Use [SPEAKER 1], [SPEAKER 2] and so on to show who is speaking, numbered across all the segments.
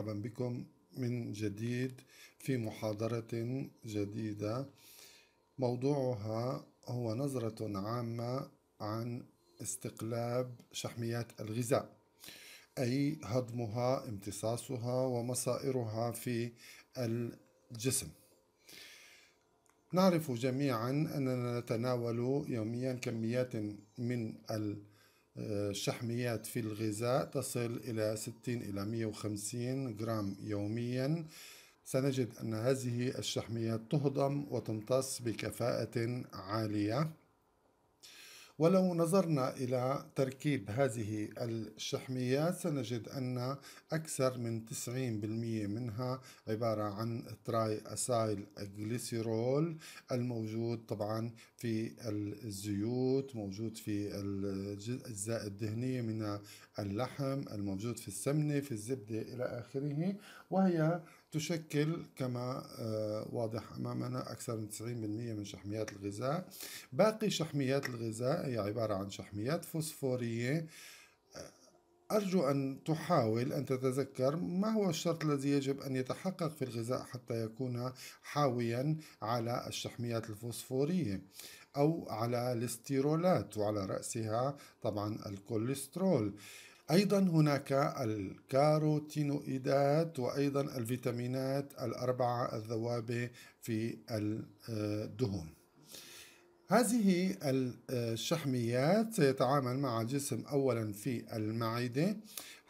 [SPEAKER 1] مرحبا بكم من جديد في محاضرة جديدة. موضوعها هو نظرة عامة عن استقلاب شحميات الغذاء أي هضمها امتصاصها ومصائرها في الجسم. نعرف جميعا أننا نتناول يوميا كميات من الشحميات في الغذاء تصل إلى 60 إلى 150 جرام يوميا. سنجد أن هذه الشحميات تهضم وتمتص بكفاءة عالية. ولو نظرنا إلى تركيب هذه الشحميات سنجد أن أكثر من 90% منها عبارة عن تراي أسايل جليسيرول الموجود طبعا في الزيوت موجود في الأجزاء الدهنية من اللحم الموجود في السمنة في الزبدة إلى آخره وهي تشكل كما آه، واضح أمامنا أكثر من 90% من شحميات الغذاء. باقي شحميات الغذاء هي عبارة عن شحميات فوسفورية. آه، أرجو أن تحاول أن تتذكر ما هو الشرط الذي يجب أن يتحقق في الغذاء حتى يكون حاويا على الشحميات الفوسفورية أو على الاستيرولات وعلى رأسها طبعا الكوليسترول. أيضا هناك الكاروتينوئيدات وأيضا الفيتامينات الأربعة الذوابة في الدهون. هذه الشحميات سيتعامل مع الجسم أولا في المعدة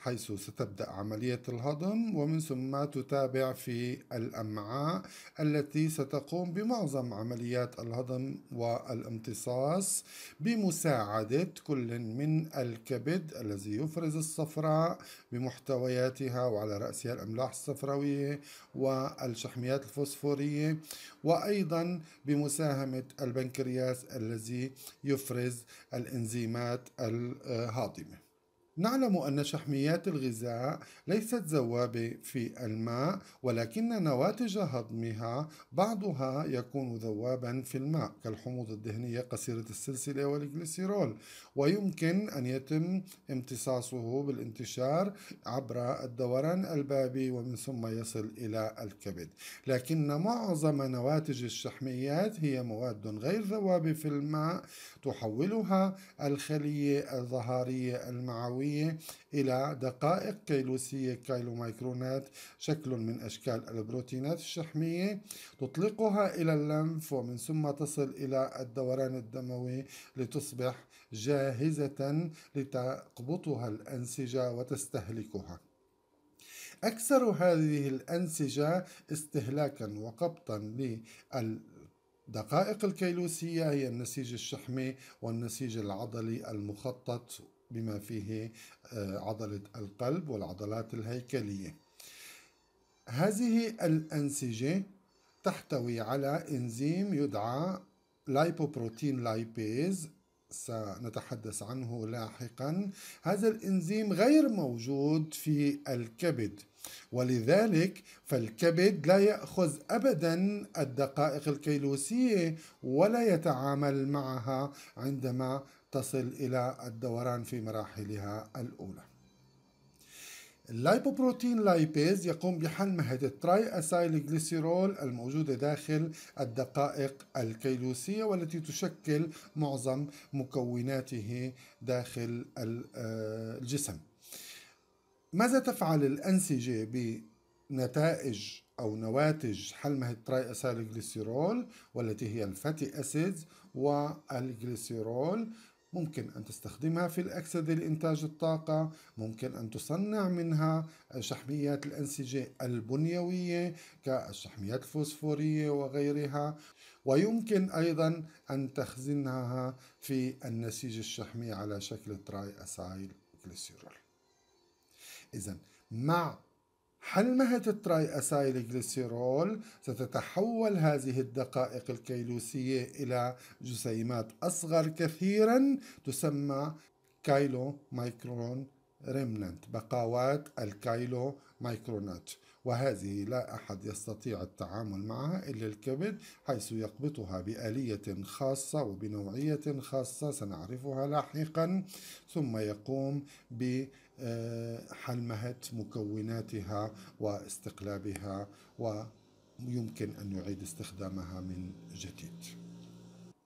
[SPEAKER 1] حيث ستبدأ عملية الهضم ومن ثم تتابع في الأمعاء التي ستقوم بمعظم عمليات الهضم والامتصاص بمساعدة كل من الكبد الذي يفرز الصفراء بمحتوياتها وعلى رأسها الأملاح الصفراوية والشحميات الفوسفورية وأيضا بمساهمة البنكرياس الذي يفرز الإنزيمات الهاضمة. نعلم أن شحميات الغذاء ليست ذوابة في الماء ولكن نواتج هضمها بعضها يكون ذوابا في الماء كالحموض الدهنية قصيرة السلسلة والجليسيرول. ويمكن أن يتم امتصاصه بالانتشار عبر الدوران البابي ومن ثم يصل إلى الكبد. لكن معظم نواتج الشحميات هي مواد غير ذوابة في الماء تحولها الخلية الظهارية المعوية الكيلوسية إلى دقائق كيلوسية كيلوميكرونات شكل من أشكال البروتينات الشحمية تطلقها إلى اللنف ومن ثم تصل إلى الدوران الدموي لتصبح جاهزة لتقبطها الأنسجة وتستهلكها. أكثر هذه الأنسجة استهلاكا وقبطا لل دقائق الكيلوسية هي النسيج الشحمي والنسيج العضلي المخطط. بما فيه آه، عضلة القلب والعضلات الهيكلية. هذه الأنسجة تحتوي على إنزيم يدعى lipoprotein lipase سنتحدث عنه لاحقا. هذا الإنزيم غير موجود في الكبد ولذلك فالكبد لا يأخذ أبدا الدقائق الكيلوسية ولا يتعامل معها عندما تصل إلى الدوران في مراحلها الأولى. ال lipoprotein lipase يقوم بحلمهة ال triacylglycerol الموجودة داخل الدقائق الكيلوسية والتي تشكل معظم مكوناته داخل آه، الجسم. ماذا تفعل الأنسجة بنتائج أو نواتج حلمهة ال triacylglycerol والتي هي الفاتي أسيدز والجليسيرول؟ ممكن أن تستخدمها في الأكسدة لإنتاج الطاقة ممكن أن تصنع منها شحميات الأنسجة البنيوية كالشحميات الفوسفورية وغيرها. ويمكن أيضا أن تخزنها في النسيج الشحمي على شكل تراي أسايل جليسيرول إذا مع حلمهة ال triacylglycerol ستتحول هذه الدقائق الكيلوسية إلى جسيمات أصغر كثيرا تسمى chylomicron remnant بقاوات الكايلومايكرونات. وهذه لا أحد يستطيع التعامل معها إلا الكبد حيث يقبطها بآلية خاصة وبنوعية خاصة سنعرفها لاحقا ثم يقوم ب حلمهة مكوناتها واستقلابها ويمكن أن يعيد استخدامها من جديد.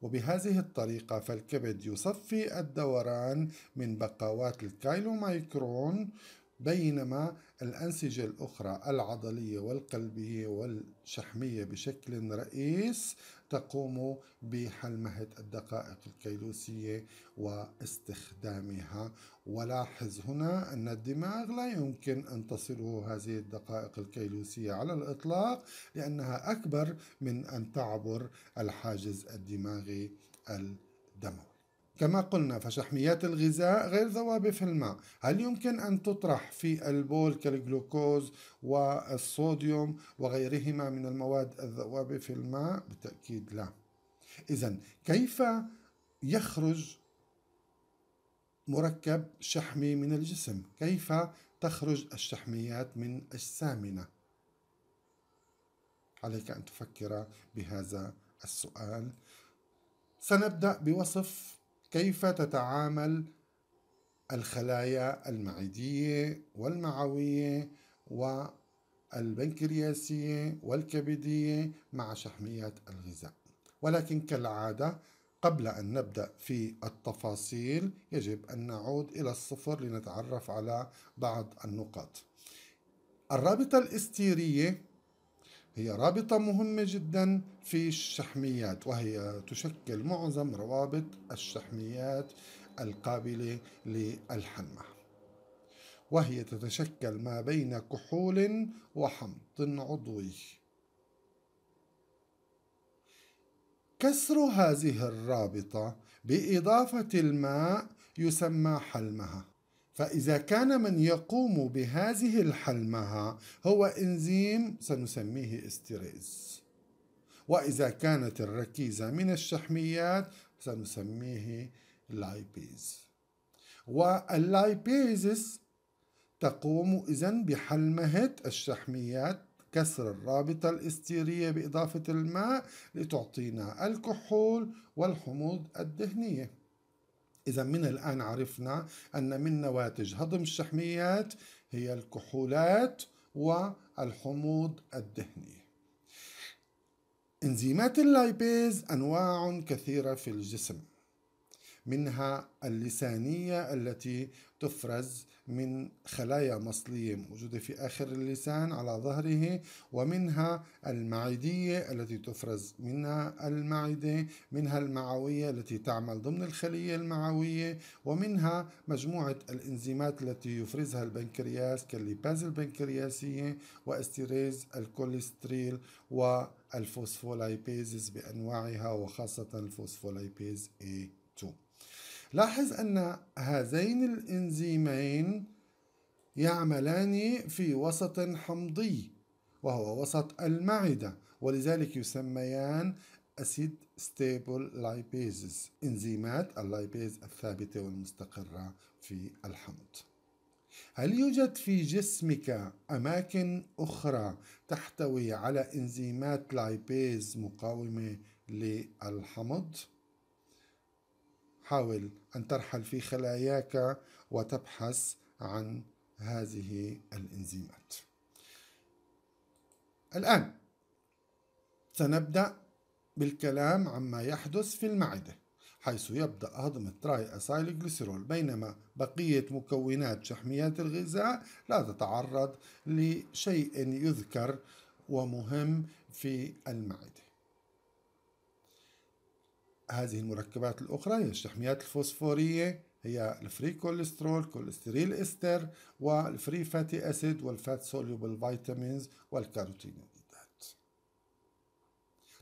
[SPEAKER 1] وبهذه الطريقة فالكبد يصفي الدوران من بقاوات الكايلومايكرون بينما الأنسجة الأخرى العضلية والقلبية والشحمية بشكل رئيس تقوم بحلمهة الدقائق الكيلوسية واستخدامها. ولاحظ هنا أن الدماغ لا يمكن أن تصله هذه الدقائق الكيلوسية على الإطلاق لأنها أكبر من أن تعبر الحاجز الدماغي الدموي. كما قلنا فشحميات الغذاء غير ذوابة في الماء. هل يمكن أن تطرح في البول كالجلوكوز والصوديوم وغيرهما من المواد الذوابة في الماء؟ بالتأكيد لا. إذا كيف يخرج مركب شحمي من الجسم؟ كيف تخرج الشحميات من أجسامنا؟ عليك أن تفكر بهذا السؤال. سنبدأ بوصف كيف تتعامل الخلايا المعدية والمعوية والبنكرياسية والكبدية مع شحميات الغذاء؟ ولكن كالعادة قبل أن نبدأ في التفاصيل يجب أن نعود إلى الصفر لنتعرف على بعض النقاط. الرابطة الإستيرية هي رابطة مهمة جدا في الشحميات وهي تشكل معظم روابط الشحميات القابلة للحنمة وهي تتشكل ما بين كحول وحمض عضوي. كسر هذه الرابطة بإضافة الماء يسمى حلمهة. فإذا كان من يقوم بهذه الحلمهة هو إنزيم سنسميه esterase وإذا كانت الركيزة من الشحميات سنسميه lipase. وال lipases تقوم إذن بحلمهة الشحميات كسر الرابطة الاستيرية بإضافة الماء لتعطينا الكحول والحموض الدهنية. إذا من الآن عرفنا أن من نواتج هضم الشحميات هي الكحولات والحموض الدهنية إنزيمات اللايبيز أنواع كثيرة في الجسم منها اللسانية التي تفرز من خلايا مصلية موجودة في آخر اللسان على ظهره ومنها المعدية التي تفرز منها المعدة منها المعوية التي تعمل ضمن الخلية المعوية ومنها مجموعة الإنزيمات التي يفرزها البنكرياس كالليباز البنكرياسية و esterase الكوليستريل وال phospholipases بأنواعها وخاصة الفوسفولايبيز A2 لاحظ أن هذين الإنزيمين يعملان في وسط حمضي وهو وسط المعدة ولذلك يسميان acid stable lipases إنزيمات ال lipase الثابتة والمستقرة في الحمض هل يوجد في جسمك أماكن أخرى تحتوي على إنزيمات lipase مقاومة للحمض؟ حاول أن ترحل في خلاياك وتبحث عن هذه الإنزيمات. الآن سنبدأ بالكلام عما يحدث في المعدة حيث يبدأ هضم التراي أسايل جليسيرول بينما بقية مكونات شحميات الغذاء لا تتعرض لشيء يذكر ومهم في المعدة. هذه المركبات الأخرى هي الشحميات الفوسفورية هي ال free cholesterol cholesteryl ester وال free fatty acid وال fat soluble vitamins والكاروتينويدات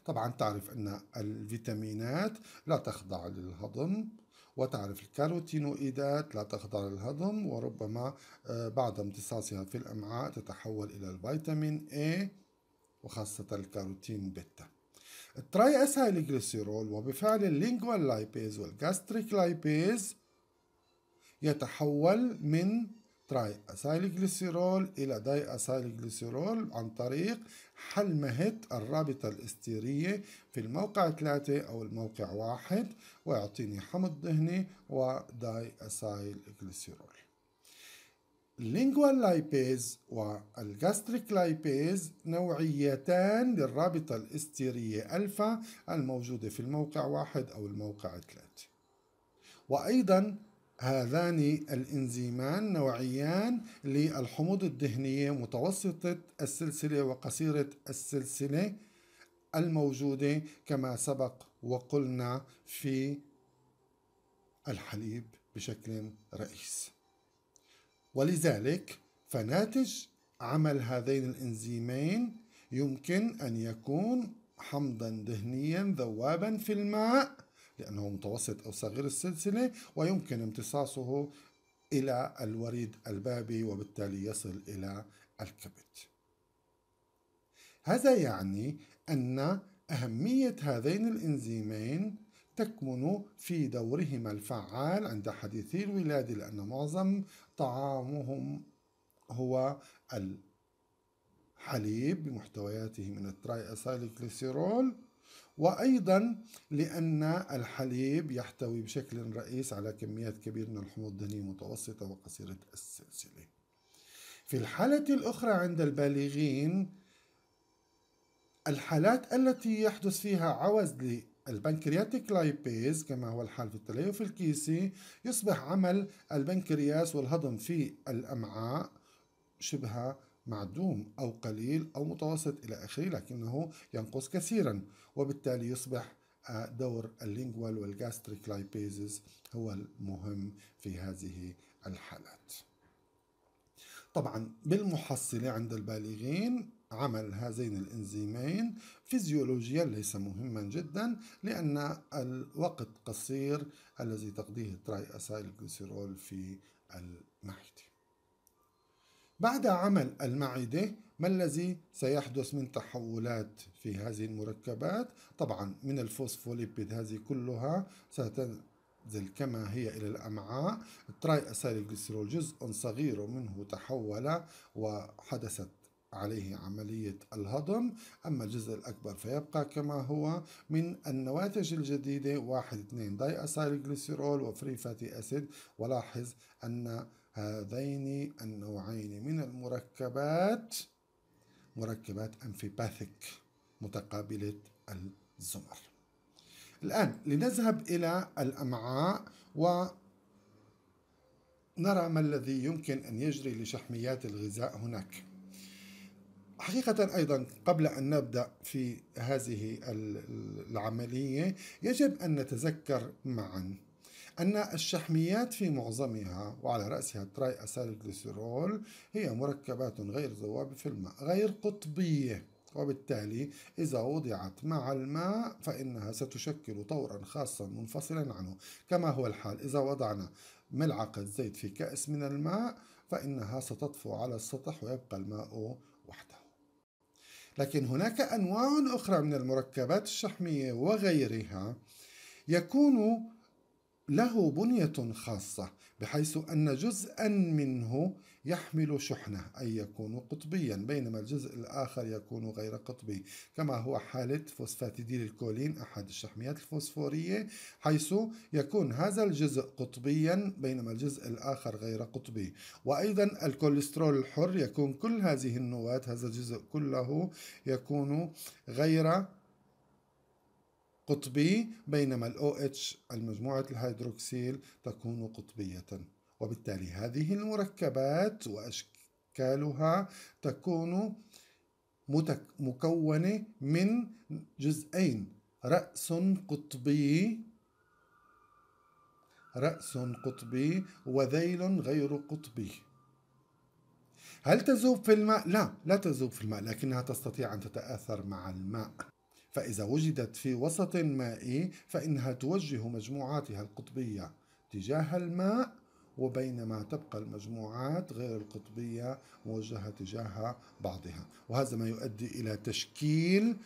[SPEAKER 1] طبعا تعرف أن الفيتامينات لا تخضع للهضم وتعرف الكاروتينوئيدات لا تخضع للهضم وربما آه، بعد امتصاصها في الأمعاء تتحول إلى الفيتامين A وخاصة الكاروتين بيتا. ال triacylglycerol وبفعل ال lingual lipase وال gastric lipase يتحول من تراي اسايل جليسيرول إلى داي اسايل جليسيرول عن طريق حلمهة الرابطة الإستيرية في الموقع ثلاثة أو الموقع واحد ويعطيني حمض دهني و diacylglycerol ال lingual lipase وال gastric lipase نوعيتان للرابطة الاستيرية ألفا الموجودة في الموقع واحد أو الموقع ثلاثة وأيضا هذان الإنزيمان نوعيان للحموض الدهنية متوسطة السلسلة وقصيرة السلسلة الموجودة كما سبق وقلنا في الحليب بشكل رئيس ولذلك فناتج عمل هذين الإنزيمين يمكن أن يكون حمضا دهنيا ذوابا في الماء لأنه متوسط أو صغير السلسلة ويمكن امتصاصه إلى الوريد البابي وبالتالي يصل إلى الكبد. هذا يعني أن أهمية هذين الإنزيمين تكمن في دورهما الفعال عند حديثي الولادة لأن معظم طعامهم هو الحليب بمحتوياته من التراي أسايل وأيضا لأن الحليب يحتوي بشكل رئيس على كميات كبيرة من الحموض الدهنية متوسطة وقصيرة السلسلة. في الحالة الأخرى عند البالغين الحالات التي يحدث فيها عوز ال pancreatic lipase كما هو الحال في التليف الكيسي يصبح عمل البنكرياس والهضم في الأمعاء شبه معدوم أو قليل أو متوسط إلى آخره لكنه ينقص كثيرا وبالتالي يصبح آه، دور ال lingual وال gastric lipases هو المهم في هذه الحالات. طبعا بالمحصلة عند البالغين عمل هذين الإنزيمين. فيزيولوجيا ليس مهما جدا لأن الوقت قصير الذي تقضيه ال triacylglycerol في المعدة بعد عمل المعدة ما الذي سيحدث من تحولات في هذه المركبات؟ طبعا من الفوسفوليبيد هذه كلها ستنزل كما هي إلى الأمعاء. ال triacylglycerol جزء صغير منه تحول وحدثت عليه عملية الهضم. أما الجزء الأكبر فيبقى كما هو من النواتج الجديدة. واحد اثنين diacylglycerol و free fatty acid. ولاحظ أن هذين النوعين من المركبات مركبات amphipathic متقابلة الزمر. الآن لنذهب إلى الأمعاء و نرى ما الذي يمكن أن يجري لشحميات الغذاء هناك. حقيقة أيضا قبل أن نبدأ في هذه العملية يجب أن نتذكر معا أن الشحميات في معظمها وعلى رأسها تراي أسال جليسيرول هي مركبات غير ذوابة في الماء غير قطبية. وبالتالي إذا وضعت مع الماء فإنها ستشكل طورا خاصا منفصلا عنه. كما هو الحال إذا وضعنا ملعقة زيت في كأس من الماء فإنها ستطفو على السطح ويبقى الماء وحده. لكن هناك أنواع أخرى من المركبات الشحمية وغيرها يكون له بنية خاصة بحيث أن جزءا منه يحمل شحنة أي يكون قطبيا بينما الجزء الآخر يكون غير قطبي. كما هو حالة فوسفاتيديل الكولين أحد الشحميات الفوسفورية حيث يكون هذا الجزء قطبيا بينما الجزء الآخر غير قطبي. وأيضا الكوليسترول الحر يكون كل هذه النواة هذا الجزء كله يكون غير قطبي بينما ال OH المجموعة الهيدروكسيل تكون قطبية. وبالتالي هذه المركبات وأشكالها تكون مكونة من جزئين رأس قطبي رأس قطبي وذيل غير قطبي هل تذوب في الماء؟ لا لا تذوب في الماء لكنها تستطيع أن تتآثر مع الماء فإذا وجدت في وسط مائي فإنها توجه مجموعاتها القطبية تجاه الماء وبينما تبقى المجموعات غير القطبية موجهة تجاه بعضها. وهذا ما يؤدي إلى تشكيل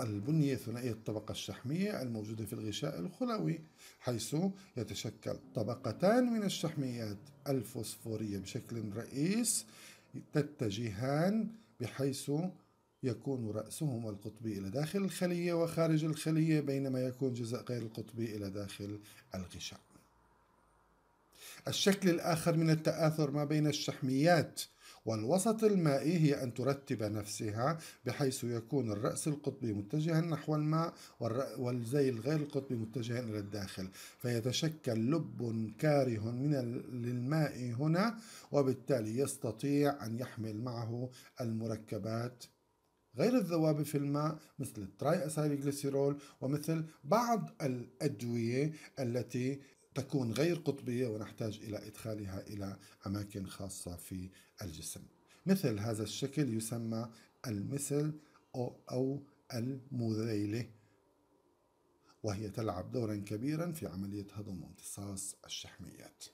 [SPEAKER 1] البنية ثنائية الطبقة الشحمية الموجودة في الغشاء الخلوي حيث يتشكل طبقتان من الشحميات الفوسفورية بشكل رئيس تتجهان بحيث يكون رأسهما القطبي إلى داخل الخلية وخارج الخلية بينما يكون جزء غير القطبي إلى داخل الغشاء. الشكل الآخر من التآثر ما بين الشحميات والوسط المائي هي أن ترتب نفسها بحيث يكون الرأس القطبي متجها نحو الماء والزيل غير القطبي متجها إلى الداخل. فيتشكل لب كاره من للماء هنا وبالتالي يستطيع أن يحمل معه المركبات غير الذوابة في الماء مثل التراي أسايل ومثل بعض الأدوية التي تكون غير قطبية ونحتاج إلى إدخالها إلى أماكن خاصة في الجسم. مثل هذا الشكل يسمى المثل أو المذيلة وهي تلعب دورا كبيرا في عملية هضم وامتصاص الشحميات.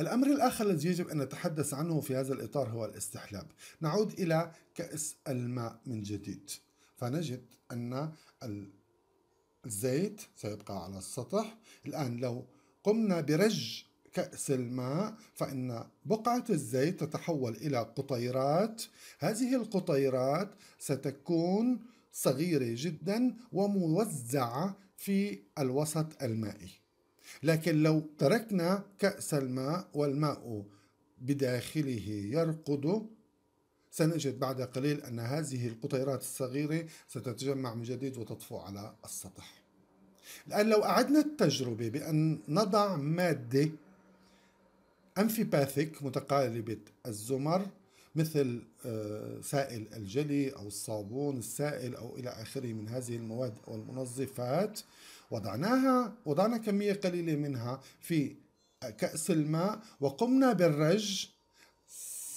[SPEAKER 1] الأمر الآخر الذي يجب أن نتحدث عنه في هذا الإطار هو الاستحلاب. نعود إلى كأس الماء من جديد. فنجد أن الزيت سيبقى على السطح. الآن لو قمنا برج كأس الماء فإن بقعة الزيت تتحول إلى قطيرات. هذه القطيرات ستكون صغيرة جدا وموزعة في الوسط المائي. لكن لو تركنا كأس الماء والماء بداخله يرقد سنجد بعد قليل أن هذه القطيرات الصغيرة ستتجمع من جديد وتطفو على السطح. الآن لو أعدنا التجربة بأن نضع مادة أنفيباثيك متقالبة الزمر مثل آه، سائل الجلي أو الصابون السائل أو إلى آخره من هذه المواد أو المنظفات وضعناها وضعنا كمية قليلة منها في كأس الماء وقمنا بالرج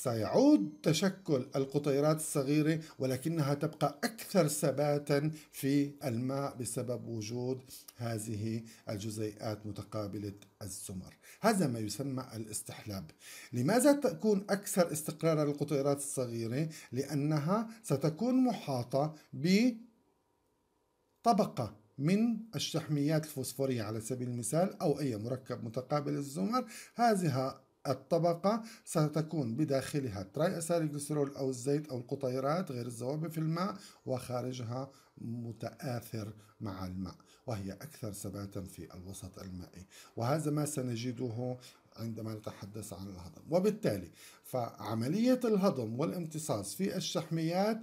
[SPEAKER 1] سيعود تشكل القطيرات الصغيرة ولكنها تبقى أكثر ثباتا في الماء بسبب وجود هذه الجزيئات متقابلة الزمر. هذا ما يسمى الاستحلاب. لماذا تكون أكثر استقرارا للقطيرات الصغيرة؟ لأنها ستكون محاطة بطبقة من الشحميات الفوسفورية على سبيل المثال أو أي مركب متقابل الزمر. هذه الطبقة ستكون بداخلها تراي أساريجليسرول أو الزيت أو القطيرات غير الذوابة في الماء وخارجها متآثر مع الماء وهي أكثر ثباتا في الوسط المائي وهذا ما سنجده عندما نتحدث عن الهضم. وبالتالي فعملية الهضم والامتصاص في الشحميات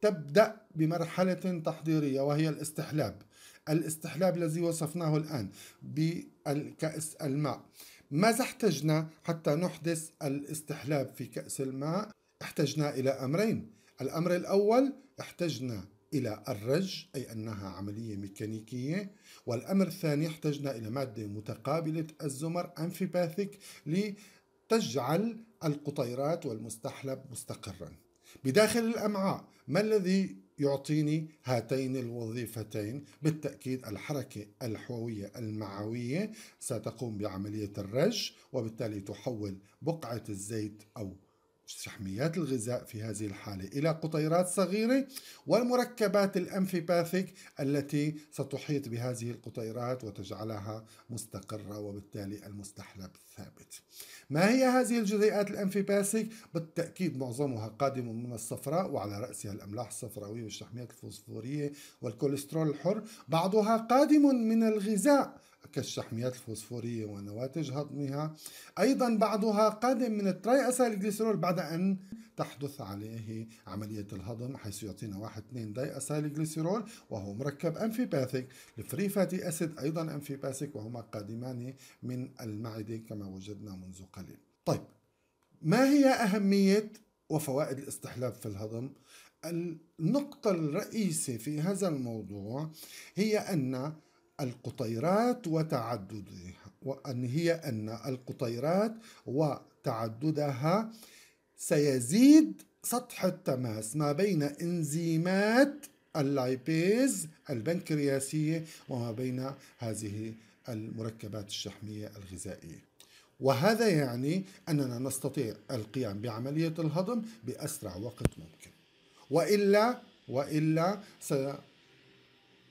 [SPEAKER 1] تبدأ بمرحلة تحضيرية وهي الاستحلاب. الاستحلاب الذي وصفناه الآن بكأس الماء. ماذا احتجنا حتى نحدث الاستحلاب في كأس الماء؟ احتجنا إلى أمرين. الأمر الأول احتجنا إلى الرج أي أنها عملية ميكانيكية. والأمر الثاني احتجنا إلى مادة متقابلة الزمر أنفيباثيك لتجعل القطيرات والمستحلب مستقرا. بداخل الأمعاء ما الذي يعطيني هاتين الوظيفتين. بالتأكيد الحركة الحووية المعوية ستقوم بعملية الرج وبالتالي تحول بقعة الزيت أو شحميات الغذاء في هذه الحالة إلى قطيرات صغيرة والمركبات الأنفيباثيك التي ستحيط بهذه القطيرات وتجعلها مستقرة وبالتالي المستحلب ثابت ما هي هذه الجزيئات الأنفيباثيك؟ بالتأكيد معظمها قادم من الصفراء وعلى رأسها الأملاح الصفراوية والشحميات الفوسفورية والكوليسترول الحر بعضها قادم من الغذاء كالشحميات الفوسفورية ونواتج هضمها أيضا بعضها قادم من ال triacylglycerol بعد أن تحدث عليه عملية الهضم حيث يعطينا 1 2 diacylglycerol وهو مركب amphipathic ال free fatty acid أيضا amphipathic وهما قادمان من المعدة كما وجدنا منذ قليل طيب ما هي أهمية وفوائد الاستحلاب في الهضم؟ النقطة الرئيسة في هذا الموضوع هي أن القطيرات وتعددها وأن هي أن القطيرات وتعددها سيزيد سطح التماس ما بين إنزيمات اللايبيز البنكرياسية وما بين هذه المركبات الشحمية الغذائية. وهذا يعني أننا نستطيع القيام بعملية الهضم بأسرع وقت ممكن. وإلا وإلا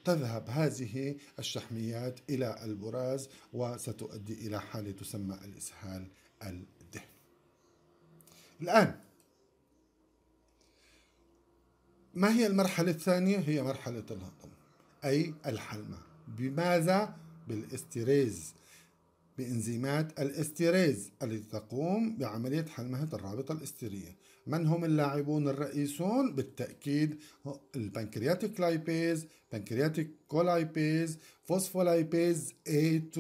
[SPEAKER 1] تذهب هذه الشحميات إلى البراز وستؤدي إلى حالة تسمى الإسهال الدهني الآن ما هي المرحلة الثانية؟ هي مرحلة الهضم أي الحلمة بماذا؟ بال esterase بإنزيمات ال esterase التي تقوم بعملية حلمهة الرابطة الاستيرية من هم اللاعبون الرئيسون؟ بالتأكيد ال pancreatic lipase pancreatic colipase phospholipase A2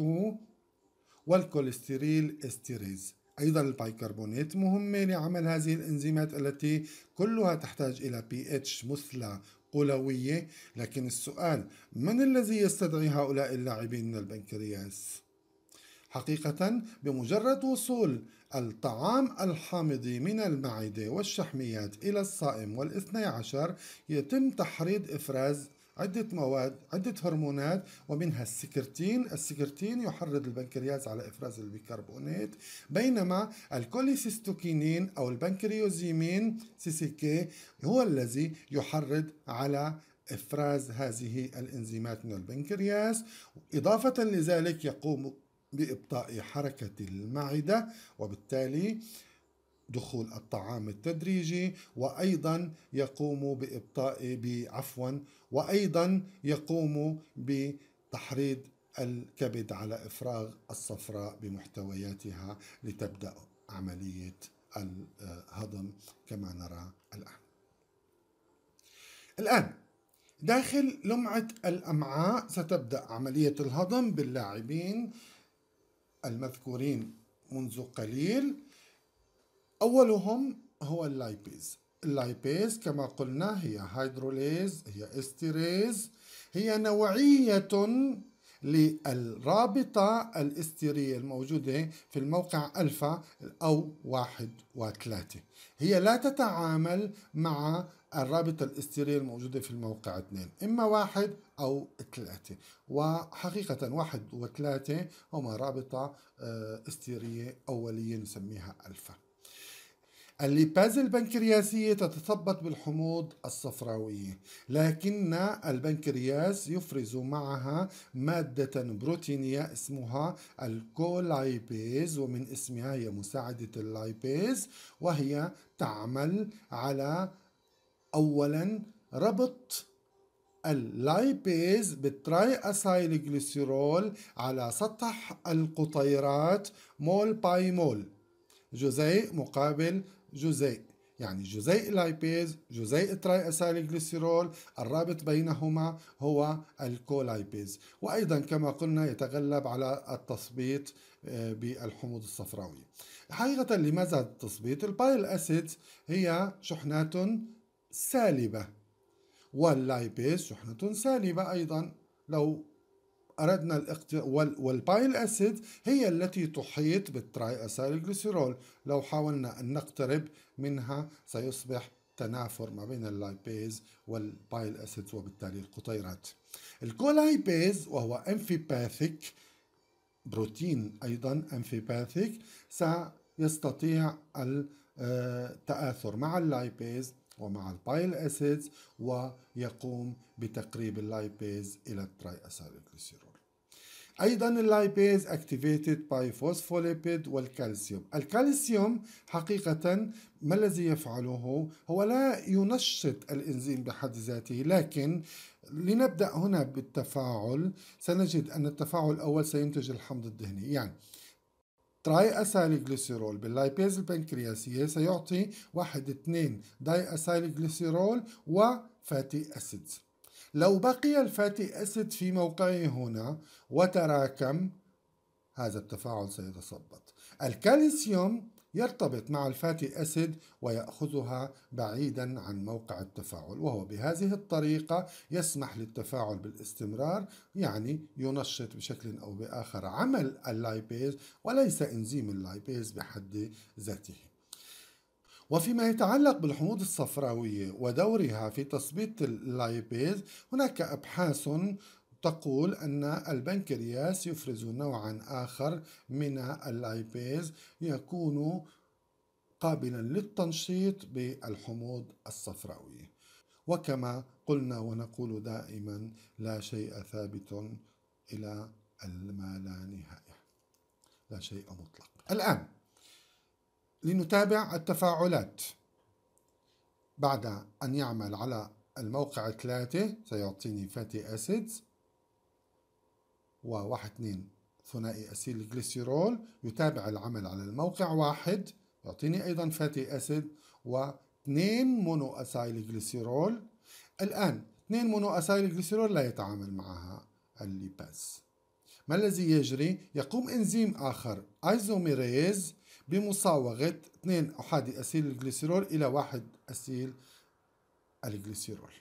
[SPEAKER 1] وال cholesteryl esterase أيضا البيكربونات مهمة لعمل هذه الإنزيمات التي كلها تحتاج إلى اتش مثلى قلوية لكن السؤال من الذي يستدعي هؤلاء اللاعبين من البنكرياس؟ حقيقة بمجرد وصول الطعام الحامضي من المعدة والشحميات إلى الصائم والاثني عشر يتم تحريض إفراز عدة مواد عدة هرمونات ومنها السكرتين. السكرتين يحرض البنكرياس على إفراز البيكربونات بينما الكوليسيستوكينين أو البنكريوزيمين C هو الذي يحرض على إفراز هذه الإنزيمات من البنكرياس. إضافة لذلك يقوم بإبطاء حركة المعدة وبالتالي دخول الطعام التدريجي وأيضا يقوم بإبطاء بعفوا وأيضا يقوم بتحريض الكبد على إفراغ الصفراء بمحتوياتها لتبدأ عملية الهضم كما نرى الآن. الآن داخل لمعة الأمعاء ستبدأ عملية الهضم باللاعبين المذكورين منذ قليل أولهم هو ال lipase ال lipase كما قلنا هي hydrolase هي esterase هي نوعية للرابطة الاستيرية الموجودة في الموقع ألفا أو واحد وثلاثة. هي لا تتعامل مع الرابطة الاستيرية الموجودة في الموقع اثنين. إما واحد أو ثلاثة. وحقيقة واحد وثلاثة هما رابطة آه، استيرية أولية نسميها ألفا. الليباز البنكرياسية تتثبط بالحموض الصفراوية لكن البنكرياس يفرز معها مادة بروتينية اسمها ال colipase ومن اسمها هي مساعدة ال lipase وهي تعمل على أولا ربط ال lipase بال triacylglycerol على سطح القطيرات mole by mole. جزيء مقابل جزيء. يعني جزيء lipase جزيء triacylglycerol الرابط بينهما هو ال colipase وأيضا كما قلنا يتغلب على التثبيط آه، بالحموض الصفراويه حقيقة لماذا التثبيط ال bile acid هي شحنات سالبة. وال lipase شحنة سالبة أيضا. لو أردنا الاقت... وال... وال bile acid هي التي تحيط بال triacylglycerol لو حاولنا أن نقترب منها سيصبح تنافر ما بين ال lipase وال bile acid وبالتالي القطيرات. ال colipase وهو amphipathic protein أيضا. amphipathic سيستطيع التآثر مع ال lipase ومع ال bile acids ويقوم بتقريب ال lipase إلى ال triacylglycerol أيضا ال lipase activated by phospholipid والكالسيوم. الكالسيوم حقيقه ما الذي يفعله؟ هو لا ينشط الإنزيم بحد ذاته لكن لنبدأ هنا بالتفاعل. سنجد أن التفاعل الأول سينتج الحمض الدهني يعني triacylglycerol بال lipase البنكرياسية سيعطي واحد اثنين diacylglycerol و fatty acids لو بقي ال fatty acid في موقعه هنا وتراكم هذا التفاعل سيتثبط الكالسيوم يرتبط مع ال fatty acid ويأخذها بعيدا عن موقع التفاعل وهو بهذه الطريقة يسمح للتفاعل بالاستمرار يعني ينشط بشكل أو بآخر عمل ال lipase وليس إنزيم ال lipase بحد ذاته. وفيما يتعلق بالحموض الصفراوية ودورها في تثبيط ال lipase هناك أبحاث تقول أن البنكرياس يفرز نوعا آخر من ال lipase يكون قابلا للتنشيط بالحموض الصفراوية وكما قلنا ونقول دائما لا شيء ثابت إلى ما لا نهاية لا شيء مطلق. الآن لنتابع التفاعلات. بعد أن يعمل على الموقع ثلاثة سيعطيني فاتي أسيدز وواحد اثنين ثنائي أسيل الجليسيرول يتابع العمل على الموقع واحد يعطيني أيضا fatty acid واثنين monoacylglycerol الآن اثنين monoacylglycerol لا يتعامل معها الليباز ما الذي يجري؟ يقوم إنزيم آخر isomerase بمصاوغة اثنين أحادي أسيل الجليسيرول إلى واحد أسيل الجليسيرول.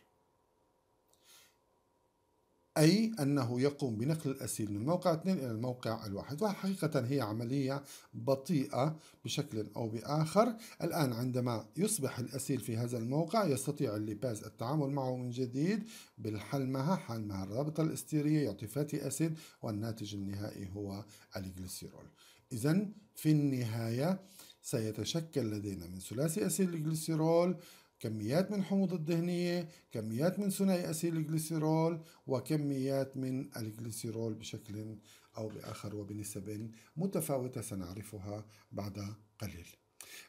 [SPEAKER 1] أي أنه يقوم بنقل الأسيل من الموقع 2 إلى الموقع الواحد وحقيقة هي عملية بطيئة بشكل أو بآخر. الآن عندما يصبح الأسيل في هذا الموقع يستطيع الليباز التعامل معه من جديد بالحلمهة حلمهة. الرابطة الاستيرية يعطي fatty acid والناتج النهائي هو الجليسيرول. إذا في النهاية سيتشكل لدينا من ثلاثي أسيل الجليسيرول كميات من الحموض الدهنية كميات من ثنائي أسيل الجليسيرول وكميات من الجليسيرول بشكل أو بآخر وبنسب متفاوتة سنعرفها بعد قليل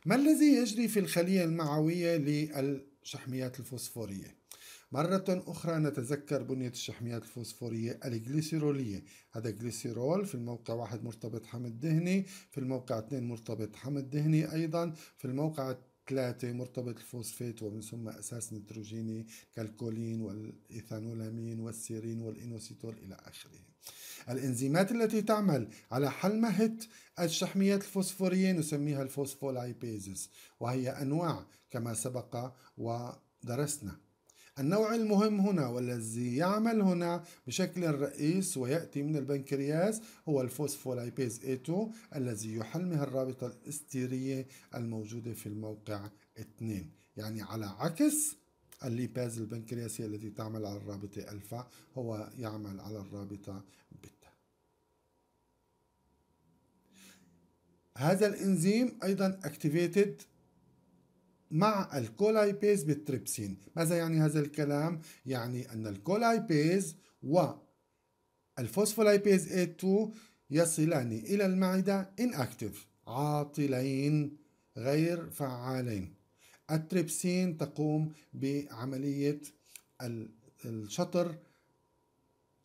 [SPEAKER 1] ما الذي يجري في الخلية المعوية للشحميات الفوسفورية؟ مرة أخرى نتذكر بنية الشحميات الفوسفورية الجليسيرولية هذا جليسيرول في الموقع واحد مرتبط حمض دهني في الموقع اثنين مرتبط حمض دهني أيضا في الموقع ثلاثة مرتبط الفوسفات ومن ثم أساس نيتروجيني كالكولين والإيثانولامين والسيرين والإينوسيتول إلى آخره. الإنزيمات التي تعمل على حلمهة الشحميات الفوسفورية نسميها ال phospholipases وهي أنواع كما سبق ودرسنا. النوع المهم هنا والذي يعمل هنا بشكل رئيس ويأتي من البنكرياس هو ال phospholipase A2 الذي يحلمه الرابطة الأستيرية الموجودة في الموقع 2 يعني على عكس الليباز البنكرياسية التي تعمل على الرابطة ألفا هو يعمل على الرابطة بيتا. هذا الإنزيم أيضا activated مع ال colipase بالتريبسين. ماذا يعني هذا الكلام؟ يعني أن ال colipase وال phospholipase A2 يصلان إلى المعدة inactive عاطلين غير فعالين. التريبسين تقوم بعملية الشطر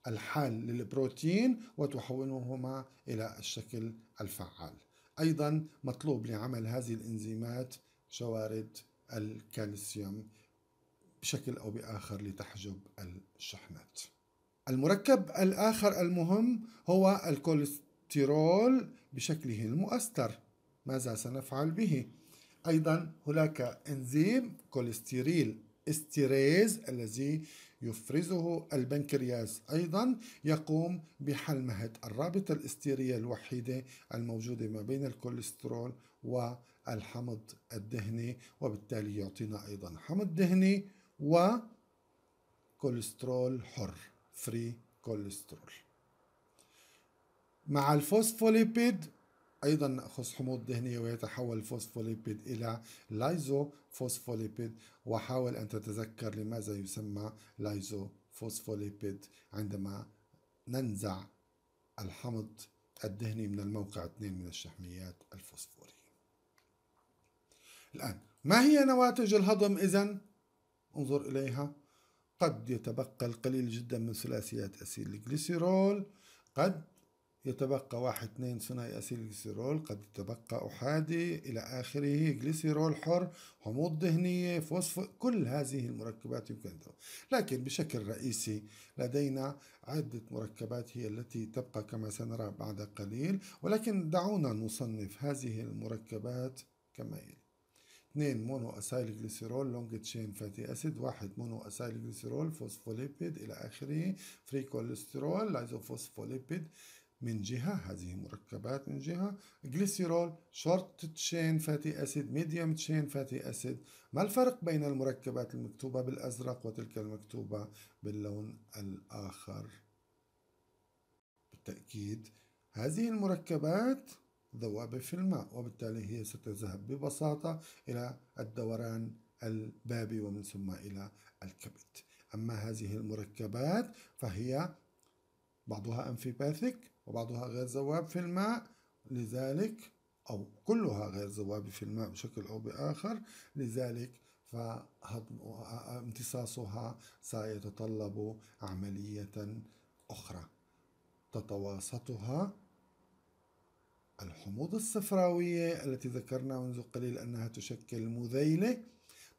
[SPEAKER 1] الحال للبروتين وتحولهما إلى الشكل الفعال. أيضا مطلوب لعمل هذه الإنزيمات شوارد الكالسيوم بشكل أو بآخر لتحجب الشحنات المركب الآخر المهم هو الكوليسترول بشكله المؤستر ماذا سنفعل به؟ أيضا هناك إنزيم cholesteryl esterase الذي يفرزه البنكرياس أيضا يقوم بحلمهة الرابطة الاستيرية الوحيدة الموجودة ما بين الكوليسترول والحمض الدهني وبالتالي يعطينا أيضا حمض دهني وكوليسترول حر free cholesterol مع الفوسفوليبيد أيضا نأخذ حموض دهنية ويتحول الفوسفوليبيد إلى lysophospholipid وحاول أن تتذكر لماذا يسمى lysophospholipid عندما ننزع الحمض الدهني من الموقع 2 من الشحميات الفوسفورية الآن. ما هي نواتج الهضم إذا؟ انظر إليها. قد يتبقى القليل جدا من ثلاثيات أسيل الجليسيرول. قد يتبقى واحد اثنين ثنائي أسيل جليسيرول قد يتبقى أحادي. إلى آخره جليسيرول حر حموض دهنية فوسفو. كل هذه المركبات يمكن دو. لكن بشكل رئيسي لدينا عدة مركبات هي التي تبقى كما سنرى بعد قليل. ولكن دعونا نصنف هذه المركبات كما يلي اثنين monoacylglycerol long chain fatty acid واحد monoacylglycerol phospholipid إلى آخره free cholesterol lysophospholipid من جهة هذه مركبات من جهة. glycerol short chain fatty acid medium chain fatty acid ما الفرق بين المركبات المكتوبة بالأزرق وتلك المكتوبة باللون الآخر؟ بالتأكيد هذه المركبات ذوابة في الماء وبالتالي هي ستذهب ببساطة إلى الدوران البابي ومن ثم إلى الكبد. أما هذه المركبات فهي بعضها أنفيباثيك وبعضها غير ذواب في الماء لذلك أو كلها غير ذواب في الماء بشكل أو بآخر لذلك فامتصاصها سيتطلب عملية أخرى تتواسطها الحموض الصفراوية التي ذكرنا منذ قليل أنها تشكل مذيلة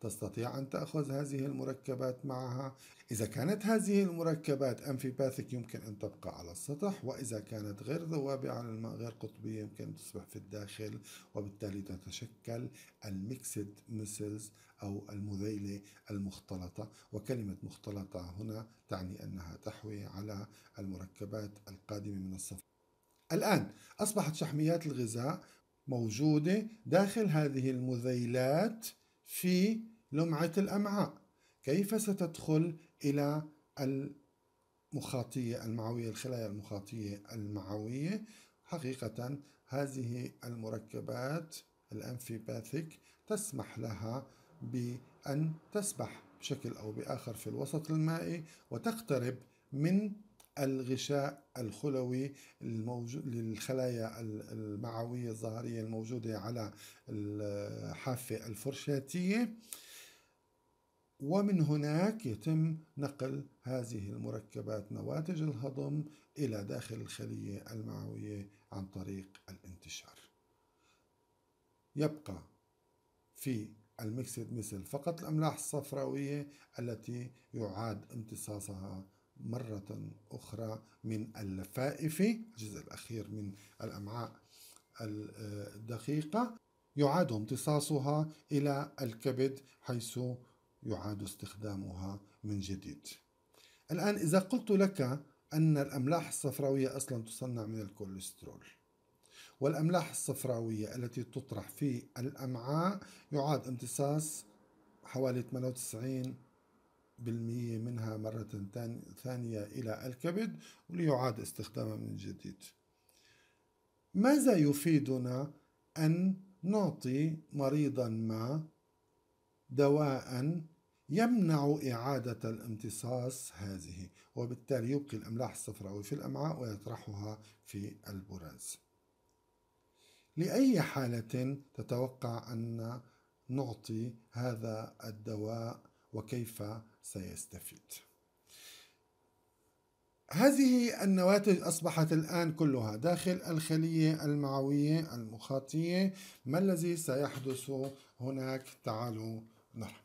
[SPEAKER 1] تستطيع أن تأخذ هذه المركبات معها. إذا كانت هذه المركبات أمفيباثيك يمكن أن تبقى على السطح وإذا كانت غير ذوابة على الماء غير قطبية يمكن أن تصبح في الداخل وبالتالي تتشكل الميكسد مسلز أو المذيلة المختلطة. وكلمة مختلطة هنا تعني أنها تحوي على المركبات القادمة من الصف الآن أصبحت شحميات الغذاء موجودة داخل هذه المذيلات في لمعة الأمعاء. كيف ستدخل إلى المخاطية المعوية الخلايا المخاطية المعوية؟ حقيقة هذه المركبات الأنفيباثيك تسمح لها بأن تسبح بشكل أو بآخر في الوسط المائي وتقترب من الغشاء الخلوي الموجود للخلايا المعوية الظاهرية الموجودة على الحافة الفرشاتية. ومن هناك يتم نقل هذه المركبات نواتج الهضم إلى داخل الخلية المعوية عن طريق الانتشار. يبقى في المكسد مثل فقط الأملاح الصفراوية التي يعاد امتصاصها مرة أخرى من اللفائف الجزء الأخير من الأمعاء الدقيقة. يعاد امتصاصها إلى الكبد حيث يعاد استخدامها من جديد. الآن إذا قلت لك أن الأملاح الصفراوية أصلا تصنع من الكوليسترول والأملاح الصفراوية التي تطرح في الأمعاء يعاد امتصاص حوالي 98 بالمية منها مرة ثانية إلى الكبد وليعاد استخدامها من جديد. ماذا يفيدنا أن نعطي مريضا ما دواء يمنع إعادة الامتصاص هذه وبالتالي يبقي الأملاح الصفراوية في الأمعاء ويطرحها في البراز؟ لأي حالة تتوقع أن نعطي هذا الدواء وكيف سيستفيد. هذه النواتج أصبحت الآن كلها داخل الخلية المعوية المخاطية. ما الذي سيحدث هناك؟ تعالوا نرى.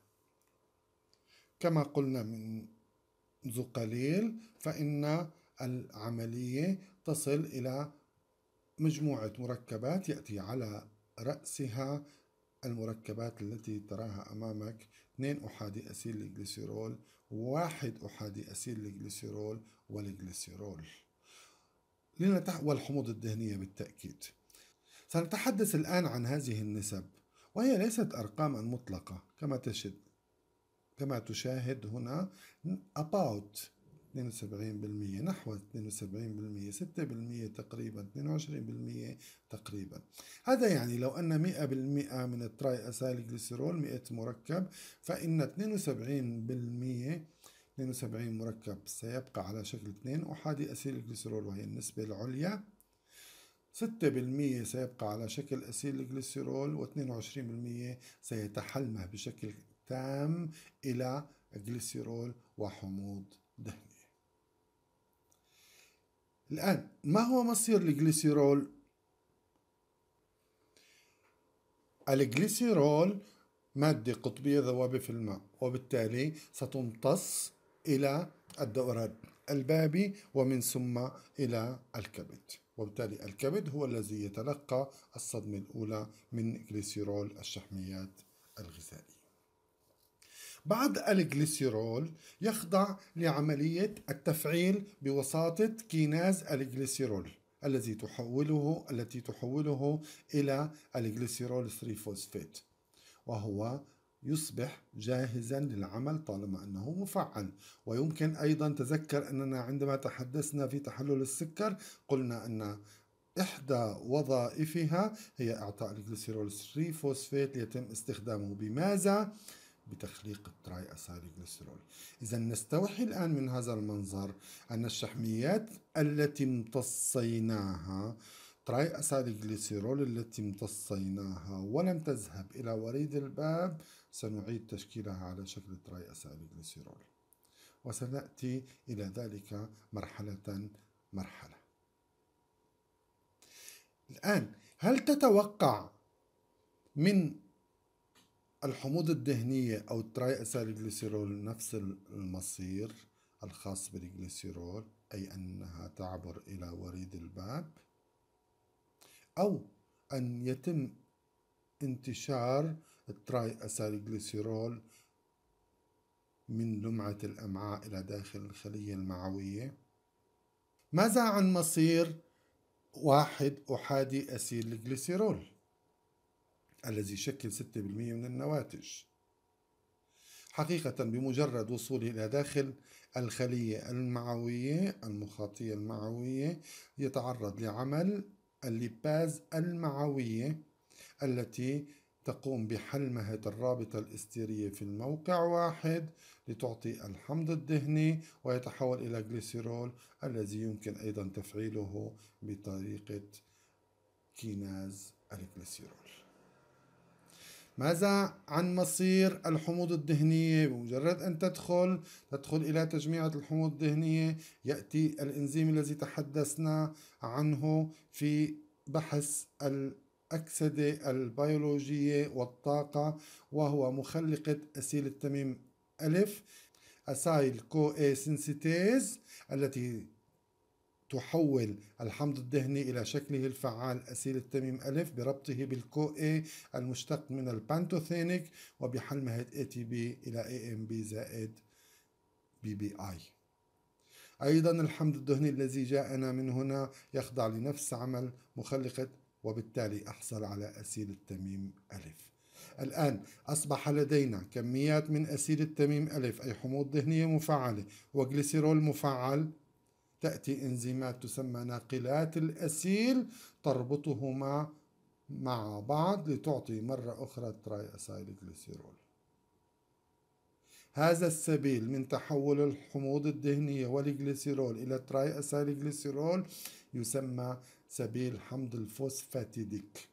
[SPEAKER 1] كما قلنا منذ قليل فإن العملية تصل إلى مجموعة مركبات يأتي على رأسها المركبات التي تراها أمامك. 2 أحادي أسيل الجليسيرول واحد أحادي أسيل الجليسيرول والجليسيرول. والحموض الدهنية بالتأكيد. سنتحدث الآن عن هذه النسب وهي ليست أرقاما مطلقة كما تشد كما تشاهد هنا about 72% نحو 72% 6% تقريبا 22% تقريبا. هذا يعني لو أن 100% من ال triacylglycerol 100 مركب فإن 72% 72 مركب سيبقى على شكل 2 أحادي أسيل جليسيرول وهي النسبة العليا. 6% سيبقى على شكل أسيل الجليسيرول و22% سيتحلمه بشكل تام إلى جليسيرول وحموض دهني. الآن ما هو مصير الجليسيرول؟ الجليسيرول مادة قطبية ذوابة في الماء وبالتالي ستمتص إلى الدوران البابي ومن ثم إلى الكبد وبالتالي الكبد هو الذي يتلقى الصدمة الأولى من جليسيرول الشحميات الغذائية بعد الجليسيرول يخضع لعملية التفعيل بواسطة كيناز الجليسيرول الذي تحوله التي تحوله إلى الجليسيرول 3 فوسفات وهو يصبح جاهزا للعمل طالما أنه مفعل ويمكن أيضا تذكر أننا عندما تحدثنا في تحلل السكر قلنا أن إحدى وظائفها هي إعطاء الجليسيرول 3 فوسفات ليتم استخدامه بماذا؟ بتخليق ال triacylglycerol إذا نستوحي الآن من هذا المنظر أن الشحميات التي امتصيناها triacylglycerol التي امتصيناها ولم تذهب إلى وريد الباب سنعيد تشكيلها على شكل triacylglycerol وسنأتي إلى ذلك مرحلة مرحلة. الآن هل تتوقع من الحموض الدهنية أو ال triacylglycerol نفس المصير الخاص بالجليسيرول أي أنها تعبر إلى وريد الباب أو أن يتم انتشار ال triacylglycerol من لمعة الأمعاء إلى داخل الخلية المعوية. ماذا عن مصير واحد أحادي أسيل الجليسيرول؟ الذي يشكل 6% من النواتج. حقيقة بمجرد وصوله إلى داخل الخلية المعوية المخاطية المعوية يتعرض لعمل الليباز المعوية التي تقوم بحلمهة الرابطة الإستيرية في الموقع واحد لتعطي الحمض الدهني ويتحول إلى جليسيرول الذي يمكن أيضا تفعيله بطريقة كيناز الجليسيرول. ماذا عن مصير الحموض الدهنية بمجرد أن تدخل تدخل إلى تجميعة الحموض الدهنية يأتي الإنزيم الذي تحدثنا عنه في بحث الأكسدة البيولوجية والطاقة وهو مخلقة أسيل التميم ألف acyl-CoA synthetase التي تحول الحمض الدهني إلى شكله الفعال أسيل التميم ألف بربطه بال CoA المشتق من البانتوثينيك وبحلمة اي تي بي إلى ام بي زائد بي بي اي أيضا الحمض الدهني الذي جاءنا من هنا يخضع لنفس عمل مخلقة وبالتالي أحصل على أسيل التميم ألف. الآن أصبح لدينا كميات من أسيل التميم ألف أي حموض دهنية مفعلة وجليسيرول مفعل تأتي إنزيمات تسمى ناقلات الأسيل تربطهما مع بعض لتعطي مرة أخرى triacylglycerol. هذا السبيل من تحول الحموض الدهنية والجليسيرول إلى triacylglycerol يسمى سبيل حمض الفوسفاتيديك.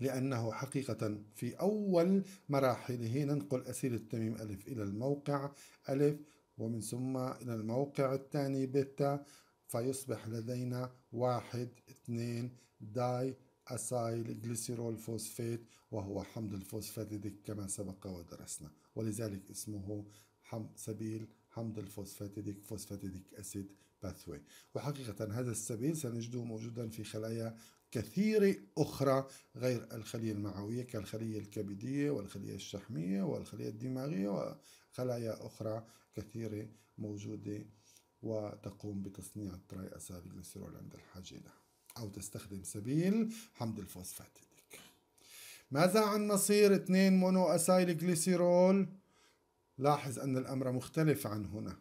[SPEAKER 1] لأنه حقيقة في أول مراحله ننقل أسيل التميم ألف إلى الموقع ألف ومن ثم إلى الموقع الثاني بيتا فيصبح لدينا واحد اثنين diacylglycerol phosphate وهو حمض الفوسفاتيديك كما سبق ودرسنا. ولذلك اسمه حم سبيل حمض الفوسفاتيديك phosphatidic acid pathway. وحقيقة هذا السبيل سنجده موجودا في خلايا كثيرة أخرى غير الخلية المعوية كالخلية الكبدية والخلية الشحمية والخلية الدماغية وخلايا أخرى كثيرة موجودة وتقوم بتصنيع ال triacylglycerol عند الحاجة أو تستخدم سبيل حمض الفوسفاتيديك ماذا عن مصير 2 monoacylglycerol؟ لاحظ أن الأمر مختلف عن هنا.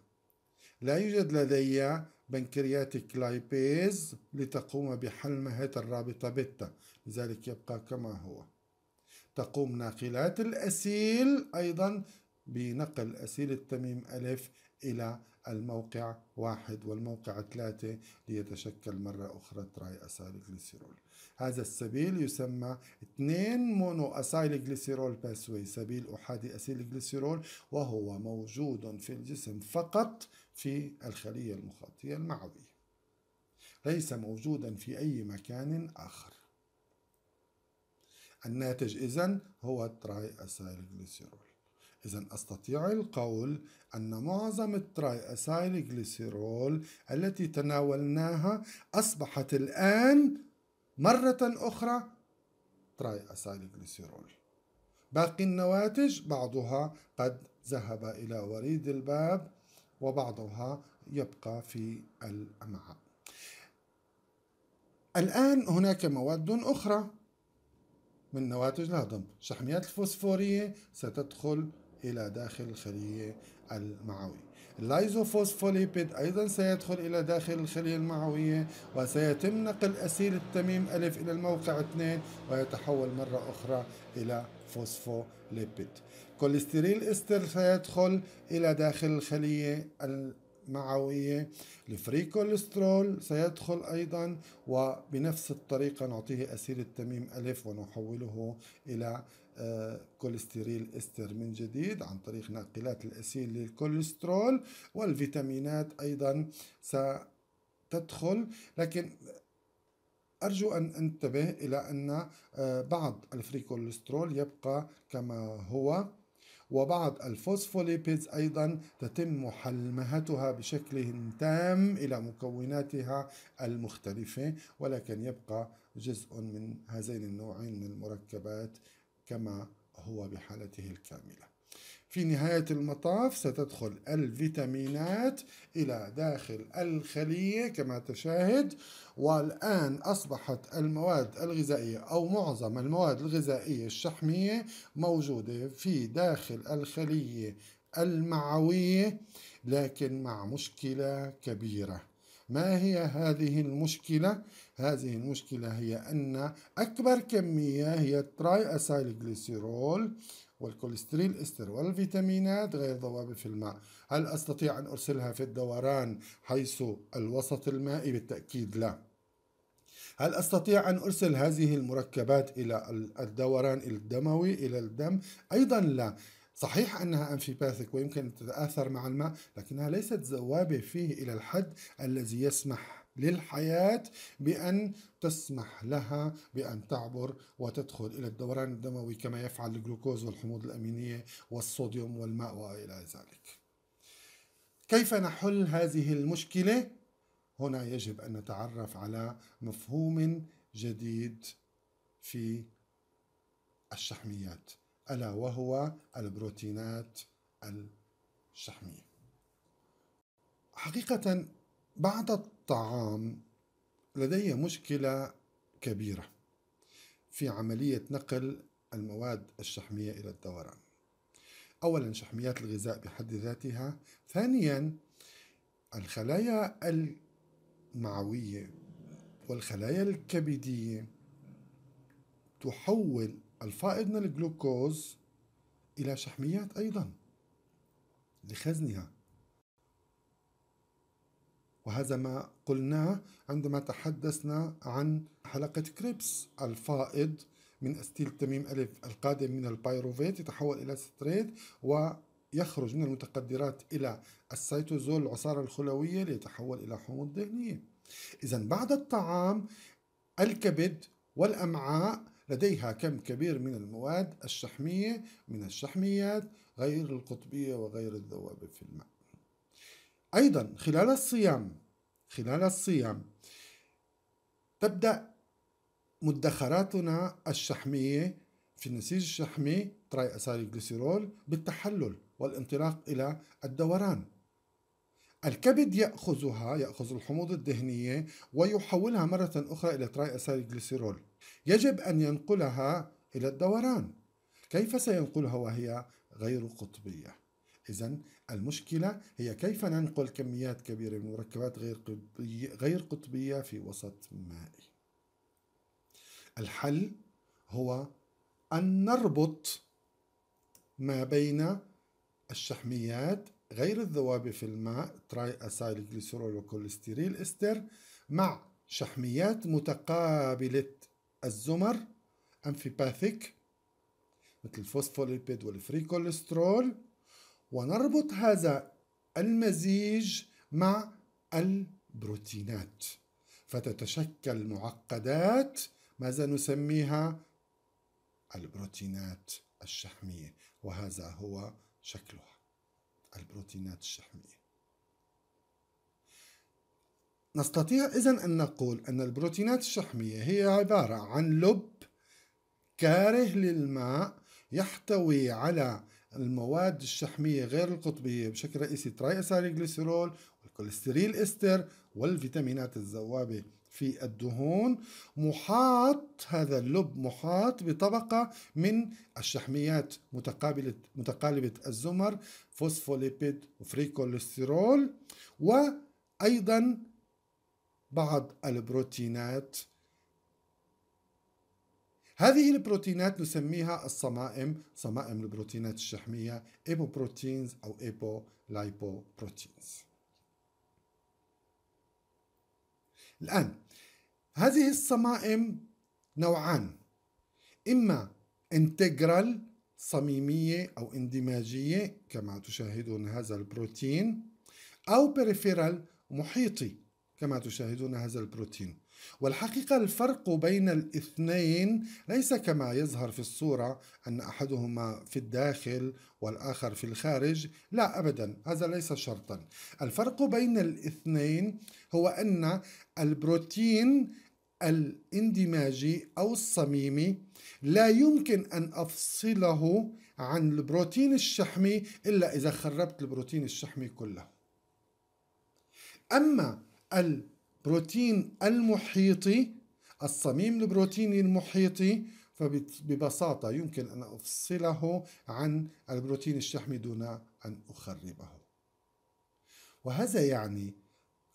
[SPEAKER 1] لا يوجد لدي pancreatic lipase لتقوم بحلمهة الرابطة بيتا. لذلك يبقى كما هو. تقوم ناقلات الأسيل أيضا بنقل أسيل التميم ألف إلى الموقع واحد والموقع ثلاثة ليتشكل مرة أخرى triacylglycerol هذا السبيل يسمى 2 monoacylglycerol pathway سبيل أحادي أسيل جليسيرول وهو موجود في الجسم فقط في الخلية المخاطية المعوية. ليس موجودا في أي مكان آخر. الناتج إذن هو triacylglycerol إذا أستطيع القول أن معظم ال triacylglycerol التي تناولناها أصبحت الآن مرة أخرى تراي أسايل جليسيرول باقي النواتج بعضها قد ذهب إلى وريد الباب وبعضها يبقى في الأمعاء. الآن هناك مواد أخرى من نواتج الهضم. شحميات الفوسفورية ستدخل إلى داخل الخلية المعوية. ال lysophospholipid أيضا سيدخل إلى داخل الخلية المعوية وسيتم نقل أسيل التميم ألف إلى الموقع 2 ويتحول مرة أخرى إلى phospholipid. cholesterol ester سيدخل إلى داخل الخلية المعوية. ال free cholesterol سيدخل أيضا وبنفس الطريقة نعطيه أسيل التميم ألف ونحوله إلى cholesterol ester من جديد عن طريق ناقلات الأسيل للكوليسترول والفيتامينات أيضا ستدخل. لكن أرجو أن أنتبه إلى أن آه، بعض ال free cholesterol يبقى كما هو وبعض ال phospholipids أيضا تتم حلمهتها بشكل تام إلى مكوناتها المختلفة ولكن يبقى جزء من هذين النوعين من المركبات كما هو بحالته الكاملة. في نهاية المطاف ستدخل الفيتامينات إلى داخل الخلية كما تشاهد والآن أصبحت المواد الغذائية أو معظم المواد الغذائية الشحمية موجودة في داخل الخلية المعوية لكن مع مشكلة كبيرة. ما هي هذه المشكلة؟ هذه المشكلة هي أن أكبر كمية هي ال triacylglycerol وال cholesterol ester والفيتامينات غير ذوابة في الماء. هل أستطيع أن أرسلها في الدوران حيث الوسط المائي؟ بالتأكيد لا. هل أستطيع أن أرسل هذه المركبات إلى الدوران الدموي إلى الدم؟ أيضا لا. صحيح أنها amphipathic ويمكن أن تتآثر مع الماء لكنها ليست ذوابة فيه إلى الحد الذي يسمح للحياة بأن تسمح لها بأن تعبر وتدخل إلى الدوران الدموي كما يفعل الجلوكوز والحموض الأمينية والصوديوم والماء وإلى ذلك كيف نحل هذه المشكلة؟ هنا يجب أن نتعرف على مفهوم جديد في الشحميات ألا وهو البروتينات الشحمية حقيقة بعد الطعام لدي مشكلة كبيرة في عملية نقل المواد الشحمية إلى الدوران. أولا شحميات الغذاء بحد ذاتها، ثانيا الخلايا المعوية والخلايا الكبدية تحول الفائض من الجلوكوز إلى شحميات أيضا لخزنها. وهذا ما قلناه عندما تحدثنا عن حلقة كريبس الفائض من أسيتيل تميم ألف القادم من ال pyruvate يتحول إلى citrate ويخرج من المتقدرات إلى ال cytosol العصارة الخلوية ليتحول إلى حموض دهنية إذا بعد الطعام الكبد والأمعاء لديها كم كبير من المواد الشحمية من الشحميات غير القطبية وغير الذوابة في الماء. أيضا خلال الصيام خلال الصيام تبدأ مدخراتنا الشحمية في النسيج الشحمي تراي أساري بالتحلل والانطلاق إلى الدوران. الكبد يأخذها يأخذ الحموض الدهنية ويحولها مرة أخرى إلى triacylglycerol يجب أن ينقلها إلى الدوران. كيف سينقلها وهي غير قطبية؟ إذا المشكلة هي كيف ننقل كميات كبيرة من مركبات غير قطبية, غير قطبية في وسط مائي. الحل هو أن نربط ما بين الشحميات غير الذوابة في الماء triacylglycerol و cholesterol ester مع شحميات متقابلة الزمر amphipathic مثل ال phospholipid وال free cholesterol ونربط هذا المزيج مع البروتينات. فتتشكل معقدات ماذا نسميها؟ البروتينات الشحمية وهذا هو شكلها. البروتينات الشحمية. نستطيع اذا أن نقول أن البروتينات الشحمية هي عبارة عن لب كاره للماء يحتوي على المواد الشحمية غير القطبية بشكل رئيسي triacylglycerol وال cholesterol ester والفيتامينات الذوابة في الدهون محاط هذا اللب محاط بطبقة من الشحميات متقابلة متقالبة الزمر phospholipid و free cholesterol وأيضا بعض البروتينات. هذه البروتينات نسميها الصمائم صمائم البروتينات الشحمية apoproteins أو apolipoproteins الآن هذه الصمائم نوعان إما integral صميمية أو اندماجية كما تشاهدون هذا البروتين أو peripheral محيطي كما تشاهدون هذا البروتين. والحقيقة الفرق بين الاثنين ليس كما يظهر في الصورة أن أحدهما في الداخل والآخر في الخارج لا أبدا هذا ليس شرطا. الفرق بين الاثنين هو أن البروتين الاندماجي أو الصميمي لا يمكن أن أفصله عن البروتين الشحمي إلا إذا خربت البروتين الشحمي كله. أما البروتين المحيطي الصميم البروتيني المحيطي فببساطة يمكن أن أفصله عن البروتين الشحمي دون أن أخربه. وهذا يعني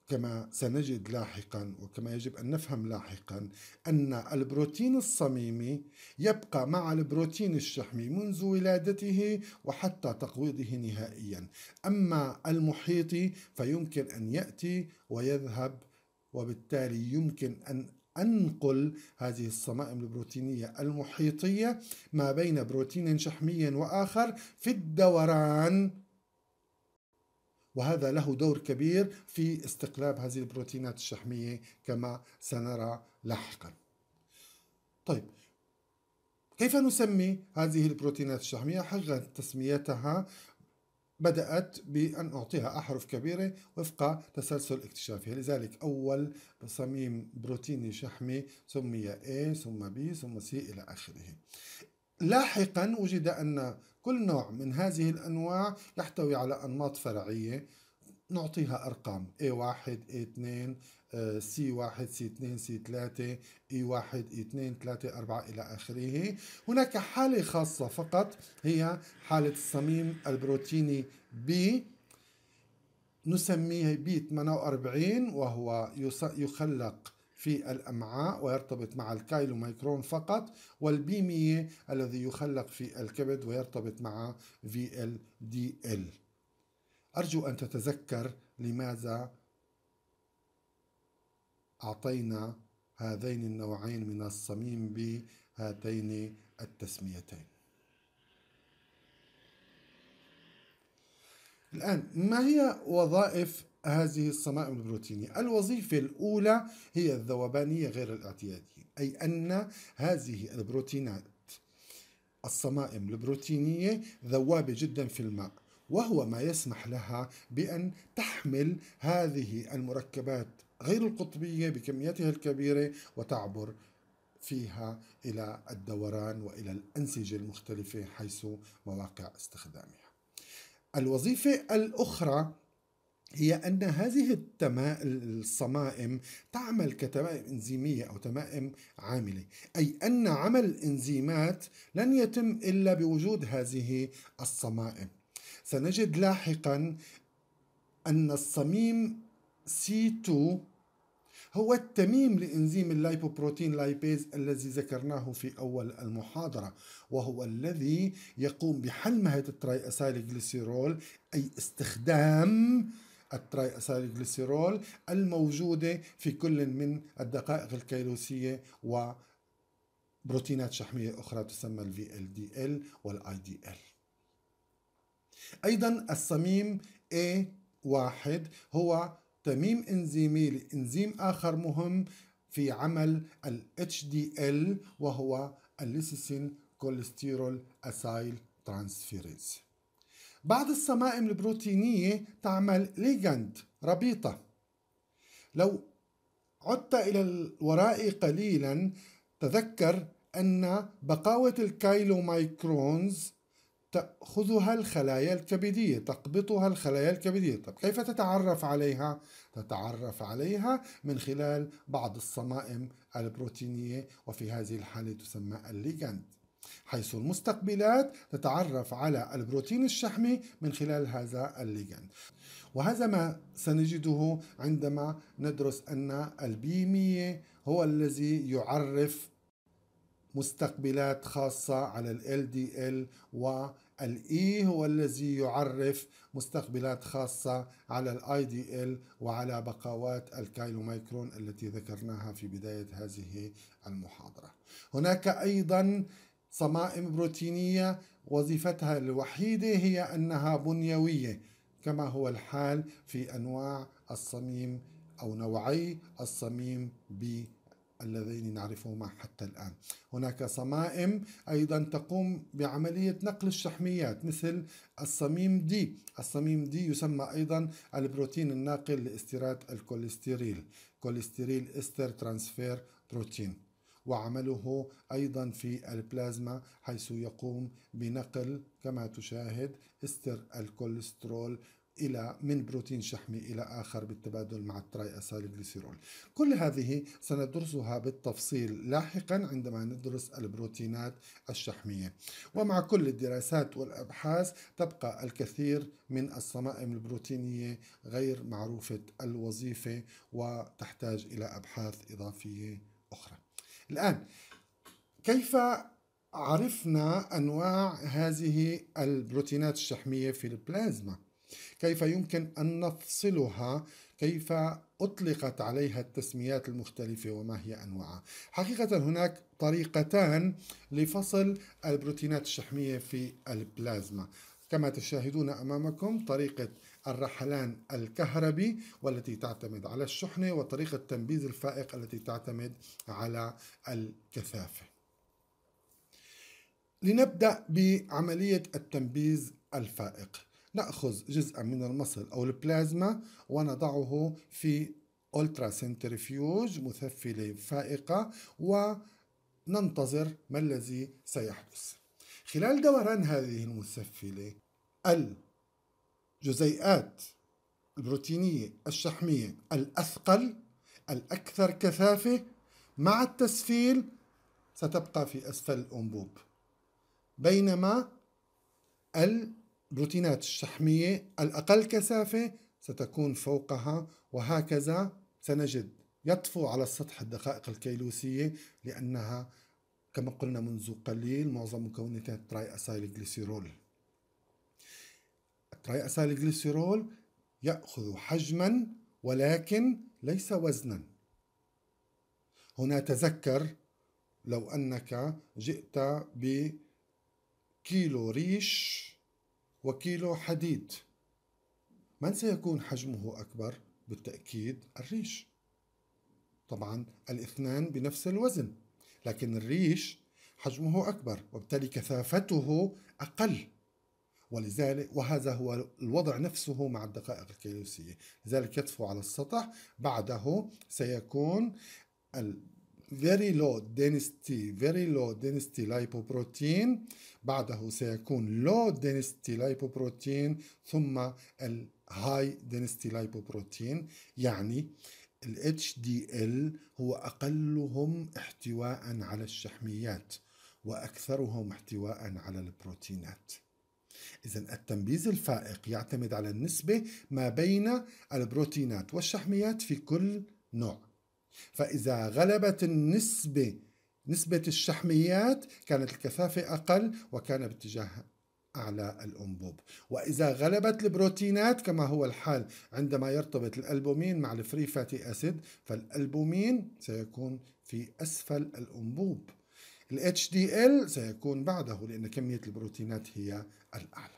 [SPEAKER 1] كما سنجد لاحقا وكما يجب أن نفهم لاحقا أن البروتين الصميمي يبقى مع البروتين الشحمي منذ ولادته وحتى تقويضه نهائيا. أما المحيطي فيمكن أن يأتي ويذهب وبالتالي يمكن أن أنقل هذه الصمائم البروتينية المحيطية ما بين بروتين شحمي وآخر في الدوران وهذا له دور كبير في استقلاب هذه البروتينات الشحمية كما سنرى لاحقا طيب كيف نسمي هذه البروتينات الشحمية؟ حقا تسميتها بدأت بأن أعطيها أحرف كبيرة وفق تسلسل اكتشافها. لذلك أول صميم بروتيني شحمي سمي A ثم B ثم C إلى آخره. لاحقا وجد أن كل نوع من هذه الأنواع يحتوي على أنماط فرعية. نعطيها أرقام A1 A2 C1 C2 C3 E1 E2 3 4 إلى آخره. هناك حالة خاصة فقط هي حالة الصميم البروتيني B. نسميه B 48 وهو يخلق في الأمعاء ويرتبط مع ال chylomicron فقط وال B 100 الذي يخلق في الكبد ويرتبط مع VLDL أرجو أن تتذكر لماذا أعطينا هذين النوعين من الصميم بهاتين التسميتين. الآن ما هي وظائف هذه الصمائم البروتينية؟ الوظيفة الأولى هي الذوبانية غير الاعتيادية أي أن هذه البروتينات الصمائم البروتينية ذوابة جدا في الماء وهو ما يسمح لها بأن تحمل هذه المركبات غير القطبية بكمياتها الكبيرة وتعبر فيها إلى الدوران وإلى الأنسجة المختلفة حيث مواقع استخدامها. الوظيفة الأخرى هي أن هذه الصمائم تعمل كتمائم إنزيمية أو تمائم عاملة أي أن عمل الإنزيمات لن يتم إلا بوجود هذه الصمائم. سنجد لاحقا أن الصميم C2 هو التميم لإنزيم ال lipoprotein lipase الذي ذكرناه في أول المحاضرة وهو الذي يقوم بحلمهة ال triacyl أي استخدام ال triacylglycerol الموجودة في كل من الدقائق الكيلوسية و بروتينات شحمية أخرى تسمى ال VLDL وال IDL أيضا الصميم A1 هو تميم إنزيمي لإنزيم آخر مهم في عمل ال HDL وهو ال lecithin cholesterol acyl transferase بعض الصمائم البروتينية تعمل ligand ربيطة. لو عدت إلى الوراء قليلا تذكر أن بقاوة ال chylomicrons تأخذها الخلايا الكبدية تقبطها الخلايا الكبدية. طب كيف تتعرف عليها؟ تتعرف عليها من خلال بعض الصمائم البروتينية وفي هذه الحالة تسمى ال ligand حيث المستقبلات تتعرف على البروتين الشحمي من خلال هذا ال ligand وهذا ما سنجده عندما ندرس أن ال B مية هو الذي يعرف مستقبلات خاصة على ال LDL وال E هو الذي يعرف مستقبلات خاصة على ال وعلى بقاوات ال chylomicron التي ذكرناها في بداية هذه المحاضرة. هناك أيضا صمائم بروتينية وظيفتها الوحيدة هي أنها بنيوية كما هو الحال في أنواع الصميم أو نوعي الصميم اللذين نعرفهما حتى الآن. هناك صمائم أيضا تقوم بعملية نقل الشحميات مثل الصميم دي الصميم دي يسمى أيضا البروتين الناقل لاستيراد الكوليسترول cholesterol ester transfer protein. وعمله أيضا في البلازما حيث يقوم بنقل كما تشاهد إستر الكوليسترول إلى من بروتين شحمي إلى آخر بالتبادل مع ال triacylglycerol كل هذه سندرسها بالتفصيل لاحقا عندما ندرس البروتينات الشحمية. ومع كل الدراسات والأبحاث تبقى الكثير من الصمائم البروتينية غير معروفة الوظيفة وتحتاج إلى أبحاث إضافية أخرى. الآن كيف عرفنا أنواع هذه البروتينات الشحمية في البلازما؟ كيف يمكن أن نفصلها؟ كيف أطلقت عليها التسميات المختلفة وما هي أنواعها؟ حقيقة هناك طريقتان لفصل البروتينات الشحمية في البلازما. كما تشاهدون أمامكم طريقة الرحلان الكهربي والتي تعتمد على الشحنة وطريقة تنبيذ الفائق التي تعتمد على الكثافة. لنبدأ بعملية التنبيذ الفائق. نأخذ جزءا من المصل أو البلازما ونضعه في ultracentrifuge مثفلة فائقة وننتظر ما الذي سيحدث. خلال دوران هذه المسفلة الجزيئات البروتينية الشحمية الأثقل الأكثر كثافة مع التسفيل ستبقى في أسفل الأنبوب بينما البروتينات الشحمية الأقل كثافة ستكون فوقها وهكذا سنجد يطفو على السطح الدقائق الكيلوسية لأنها كما قلنا منذ قليل معظم مكوناتها triacylglycerol ال triacylglycerol يأخذ حجما ولكن ليس وزنا. هنا تذكر لو أنك جئت بكيلو ريش وكيلو حديد. من سيكون حجمه أكبر؟ بالتأكيد الريش. طبعا الاثنان بنفس الوزن لكن الريش حجمه أكبر وبالتالي كثافته أقل. ولذلك وهذا هو الوضع نفسه مع الدقائق الكيلوسية لذلك يطفو على السطح بعده سيكون very low density very low density lipoprotein. بعده سيكون low density lipoprotein ثم ال high density lipoprotein. يعني ال HDL هو أقلهم احتواء على الشحميات وأكثرهم احتواء على البروتينات. إذا التنبيذ الفائق يعتمد على النسبة ما بين البروتينات والشحميات في كل نوع. فإذا غلبت النسبة نسبة الشحميات كانت الكثافة أقل وكان باتجاه أعلى الأنبوب. وإذا غلبت البروتينات كما هو الحال عندما يرتبط الألبومين مع الفري فاتي أسيد فالألبومين سيكون في أسفل الأنبوب. ال HDL سيكون بعده لأن كمية البروتينات هي الأعلى.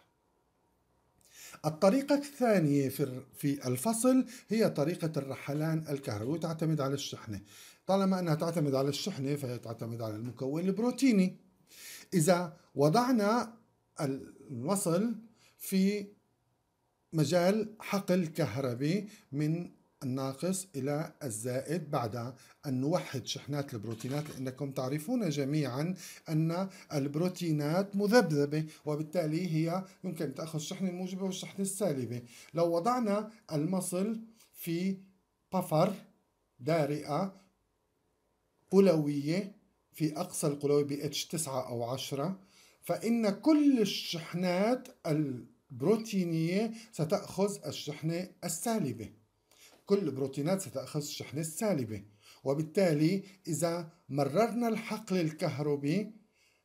[SPEAKER 1] الطريقة الثانية في الفصل هي طريقة الرحلان الكهربي وتعتمد على الشحنة. طالما أنها تعتمد على الشحنة فهي تعتمد على المكون البروتيني. إذا وضعنا الوصل في مجال حقل كهربي من الناقص إلى الزائد بعد أن نوحد شحنات البروتينات لأنكم تعرفون جميعا أن البروتينات مذبذبة وبالتالي هي يمكن تأخذ الشحنة الموجبة والشحنة السالبة. لو وضعنا المصل في قفر دارئة قلوية في أقصى القلوي ب H 9 أو 10 فإن كل الشحنات البروتينية ستأخذ الشحنة السالبة. كل البروتينات ستأخذ الشحنة السالبة وبالتالي إذا مررنا الحقل الكهربي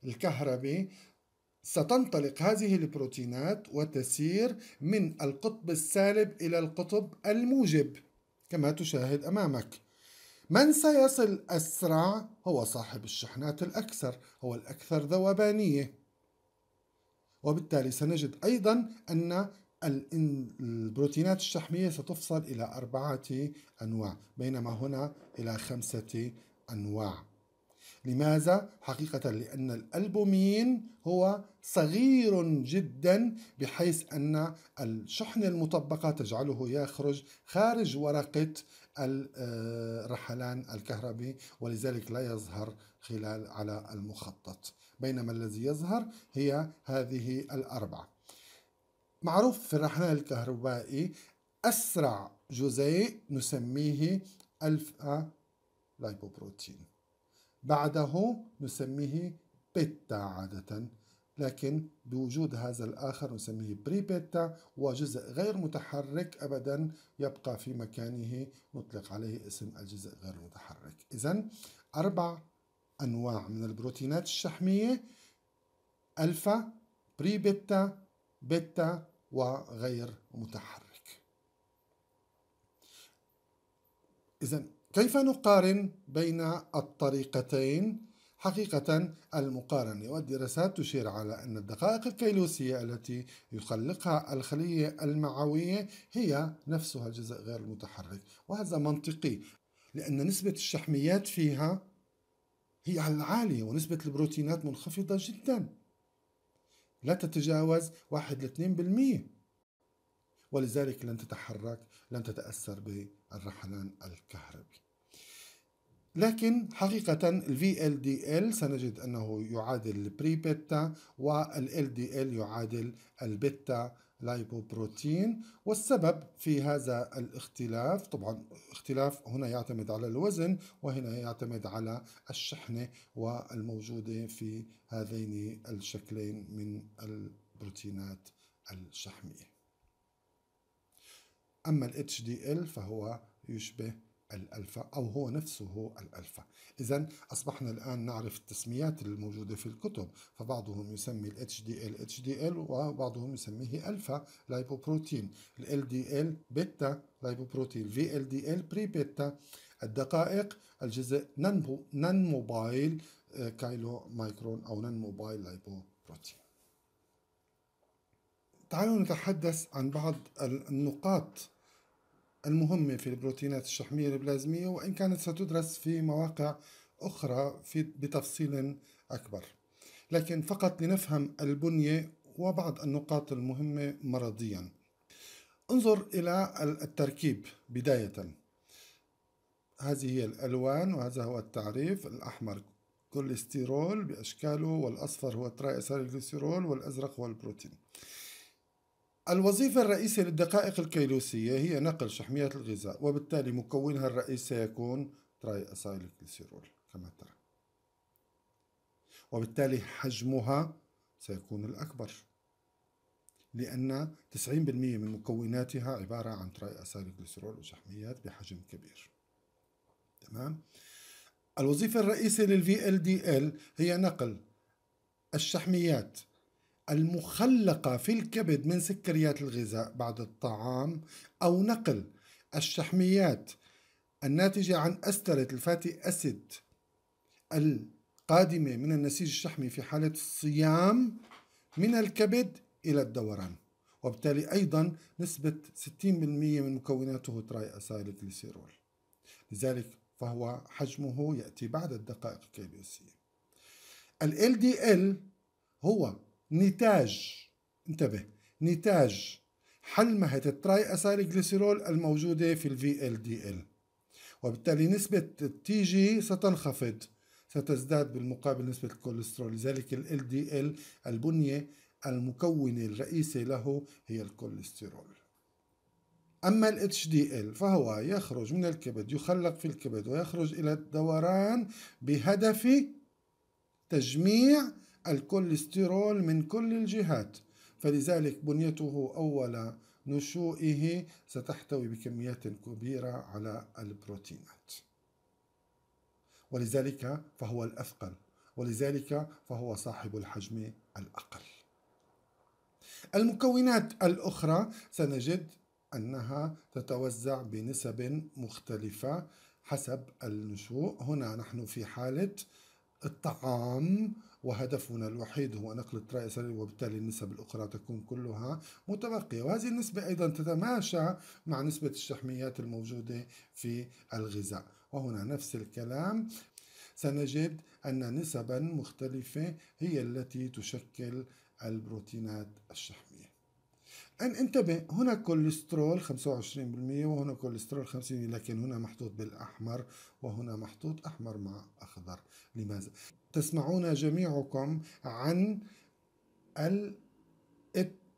[SPEAKER 1] الكهربي ستنطلق هذه البروتينات وتسير من القطب السالب إلى القطب الموجب كما تشاهد أمامك. من سيصل أسرع هو صاحب الشحنات الأكثر هو الأكثر ذوبانية. وبالتالي سنجد أيضا أن البروتينات الشحمية ستفصل إلى أربعة أنواع بينما هنا إلى خمسة أنواع. لماذا؟ حقيقة لأن الألبومين هو صغير جدا بحيث أن الشحن المطبقة تجعله يخرج خارج ورقة الرحلان الكهربي ولذلك لا يظهر خلال على المخطط. بينما الذي يظهر هي هذه الأربعة. معروف في الرحلان الكهربائي أسرع جزيء نسميه ألفا لايبوبروتين بعده نسميه بيتا عادة لكن بوجود هذا الآخر نسميه pre beta وجزء غير متحرك أبدا يبقى في مكانه نطلق عليه اسم الجزء غير المتحرك إذا أربع أنواع من البروتينات الشحمية alpha pre beta beta وغير متحرك إذا كيف نقارن بين الطريقتين؟ حقيقة المقارنة والدراسات تشير على أن الدقائق الكيلوسية التي يخلقها الخلية المعوية هي نفسها الجزء غير المتحرك وهذا منطقي لأن نسبة الشحميات فيها هي العالية ونسبة البروتينات منخفضة جدا لا تتجاوز 1 ل 2% ولذلك لن تتحرك لن تتأثر بالرحلان الكهربي. لكن حقيقة ال VLDL سنجد أنه يعادل ال pre beta وال LDL يعادل ال beta. lipoprotein والسبب في هذا الاختلاف طبعا اختلاف هنا يعتمد على الوزن وهنا يعتمد على الشحنة والموجودة في هذين الشكلين من البروتينات الشحمية. أما ال HDL فهو يشبه الألفا أو هو نفسه هو الألفا إذا أصبحنا الآن نعرف التسميات الموجودة في الكتب فبعضهم يسمي ال HDL HDL وبعضهم يسميه alpha lipoprotein ال LDL beta lipoprotein VLDL pre beta. الدقائق الجزء non mobile آه، chylomicron أو non mobile lipoprotein تعالوا نتحدث عن بعض النقاط المهمة في البروتينات الشحمية البلازمية وإن كانت ستدرس في مواقع أخرى في بتفصيل أكبر. لكن فقط لنفهم البنية وبعض النقاط المهمة مرضيا. انظر إلى التركيب بداية. هذه هي الألوان وهذا هو التعريف. الأحمر كوليسترول بأشكاله والأصفر هو acylglycerol والأزرق هو البروتين. الوظيفة الرئيسية للدقائق الكيلوسية هي نقل شحميات الغذاء وبالتالي مكونها الرئيسي سيكون triacylglycerol كما ترى. وبالتالي حجمها سيكون الأكبر لأن 90% من مكوناتها عبارة عن triacylglycerol وشحميات بحجم كبير. تمام؟ الوظيفة الرئيسية لل VLDL هي نقل الشحميات المخلقة في الكبد من سكريات الغذاء بعد الطعام أو نقل الشحميات الناتجة عن أسترة الفاتي أسيد القادمة من النسيج الشحمي في حالة الصيام من الكبد إلى الدوران وبالتالي أيضا نسبة 60% من مكوناته تراي أسايل جليسيرول لذلك فهو حجمه يأتي بعد الدقائق الكيلوسية ال LDL هو نتاج انتبه نتاج حلمهة ال triacylglycerol الموجودة في ال VLDL وبالتالي نسبة ال TG ستنخفض ستزداد بالمقابل نسبة الكوليسترول. لذلك LDL البنية المكونة الرئيسي له هي الكوليسترول. أما ال HDL فهو يخرج من الكبد يخلق في الكبد ويخرج إلى الدوران بهدف تجميع الكوليسترول من كل الجهات فلذلك بنيته أول نشوئه ستحتوي بكميات كبيرة على البروتينات. ولذلك فهو الأثقل ولذلك فهو صاحب الحجم الأقل. المكونات الأخرى سنجد أنها تتوزع بنسب مختلفة حسب النشوء. هنا نحن في حالة الطعام وهدفنا الوحيد هو نقل ال triacyl وبالتالي النسب الأخرى تكون كلها متبقية. وهذه النسبة أيضا تتماشى مع نسبة الشحميات الموجودة في الغذاء. وهنا نفس الكلام. سنجد أن نسبا مختلفة هي التي تشكل البروتينات الشحمية. أن انتبه هنا كوليسترول 25% وهنا كوليسترول 50% لكن هنا محطوط بالأحمر وهنا محطوط أحمر مع أخضر. لماذا؟ تسمعون جميعكم عن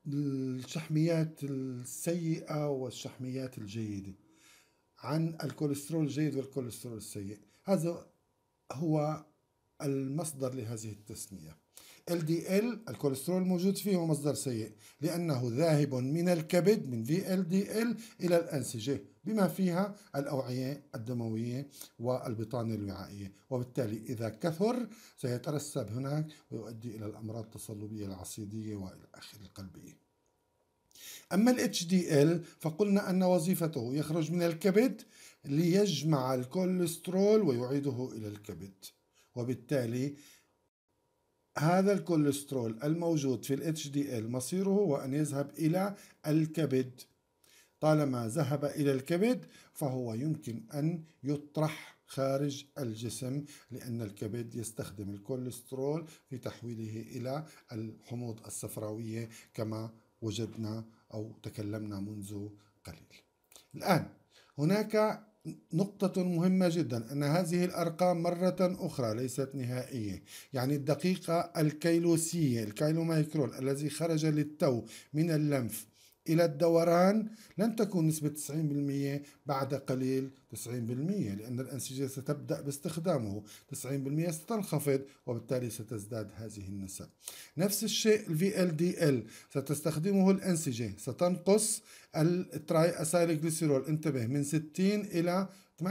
[SPEAKER 1] الشحميات السيئة والشحميات الجيدة. عن الكوليسترول الجيد والكوليسترول السيء. هذا هو المصدر لهذه التسمية. LDL الكوليسترول الموجود فيه هو مصدر سيء لأنه ذاهب من الكبد من VLDL إلى الأنسجة بما فيها الأوعية الدموية والبطانة الوعائية. وبالتالي إذا كثر سيترسب هناك ويؤدي إلى الأمراض التصلبية العصيدية وإلى آخره القلبية أما ال HDL فقلنا أن وظيفته يخرج من الكبد ليجمع الكوليسترول ويعيده إلى الكبد وبالتالي هذا الكوليسترول الموجود في ال HDL مصيره هو أن يذهب إلى الكبد. طالما ذهب إلى الكبد فهو يمكن أن يطرح خارج الجسم لأن الكبد يستخدم الكوليسترول في تحويله إلى الحموض الصفراوية كما وجدنا أو تكلمنا منذ قليل. الآن هناك نقطة مهمة جدا أن هذه الأرقام مرة أخرى ليست نهائية. يعني الدقيقة الكيلوسية الكيلومايكرون الذي خرج للتو من اللمف إلى الدوران لن تكون نسبة 90% بعد قليل 90% لأن الأنسجة ستبدأ باستخدامه 90% ستنخفض وبالتالي ستزداد هذه النسب. نفس الشيء ال VLDL ستستخدمه الأنسجة ستنقص ال triacylglycerol انتبه من 60 إلى 8%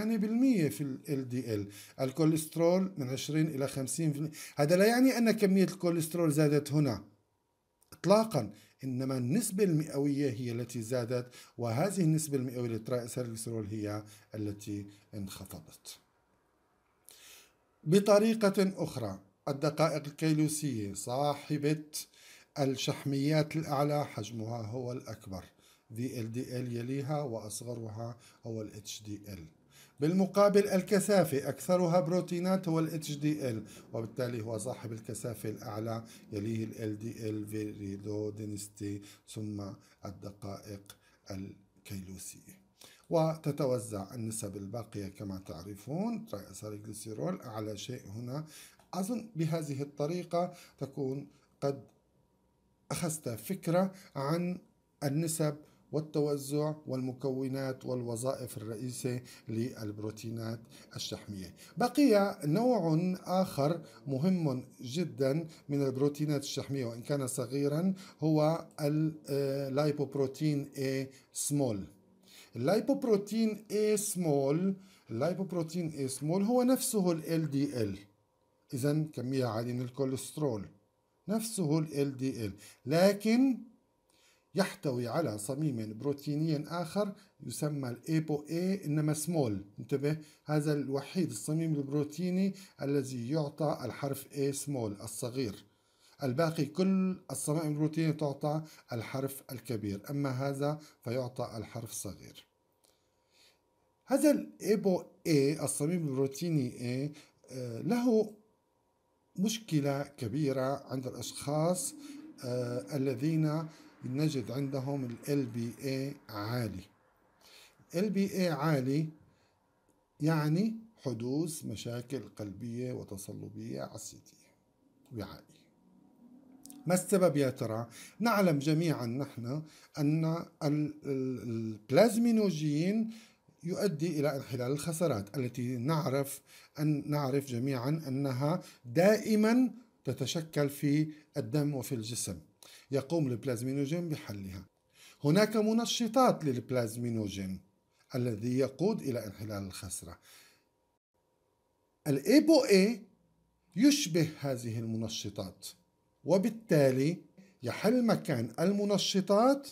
[SPEAKER 1] في ال LDL الكوليسترول من 20 إلى 50% هذا لا يعني أن كمية الكوليسترول زادت هنا إطلاقا. إنما النسبة المئوية هي التي زادت وهذه النسبة المئوية للترايسيلجليسرول هي التي انخفضت. بطريقة أخرى الدقائق الكيلوسية صاحبة الشحميات الأعلى حجمها هو الأكبر VLDL يليها وأصغرها هو ال HDL بالمقابل الكثافة أكثرها بروتينات هو ال HDL وبالتالي هو صاحب الكثافة الأعلى يليه ال LDL density ثم الدقائق الكيلوسية وتتوزع النسب الباقية كما تعرفون ترايسالجليسيرول أعلى شيء هنا. أظن بهذه الطريقة تكون قد أخذت فكرة عن النسب والتوزع والمكونات والوظائف الرئيسة للبروتينات الشحمية. بقي نوع آخر مهم جدا من البروتينات الشحمية وإن كان صغيرا هو ال lipoprotein A small. ال lipoprotein A small ال lipoprotein A small هو نفسه ال LDL إذا كمية عالية من الكوليسترول نفسه ال LDL لكن يحتوي على صميم بروتيني آخر يسمى ال apo A إنما small. انتبه هذا الوحيد الصميم البروتيني الذي يعطى الحرف A سمول الصغير. الباقي كل الصمائم البروتينية تعطى الحرف الكبير أما هذا فيعطى الحرف الصغير. هذا ال apo A الصميم البروتيني A آه، له مشكلة كبيرة عند الأشخاص آه، الذين نجد عندهم ال LBA عالي. LBA عالي يعني حدوث مشاكل قلبية وتصلبية عصيدية وعائية ما السبب يا ترى؟ نعلم جميعا نحن أن البلازمينوجين يؤدي إلى انحلال الخسارات التي نعرف أن نعرف جميعا أنها دائما تتشكل في الدم وفي الجسم. يقوم البلازمينوجين بحلها. هناك منشطات للبلازمينوجين الذي يقود إلى انحلال الخثرة. ال apo A يشبه هذه المنشطات وبالتالي يحل مكان المنشطات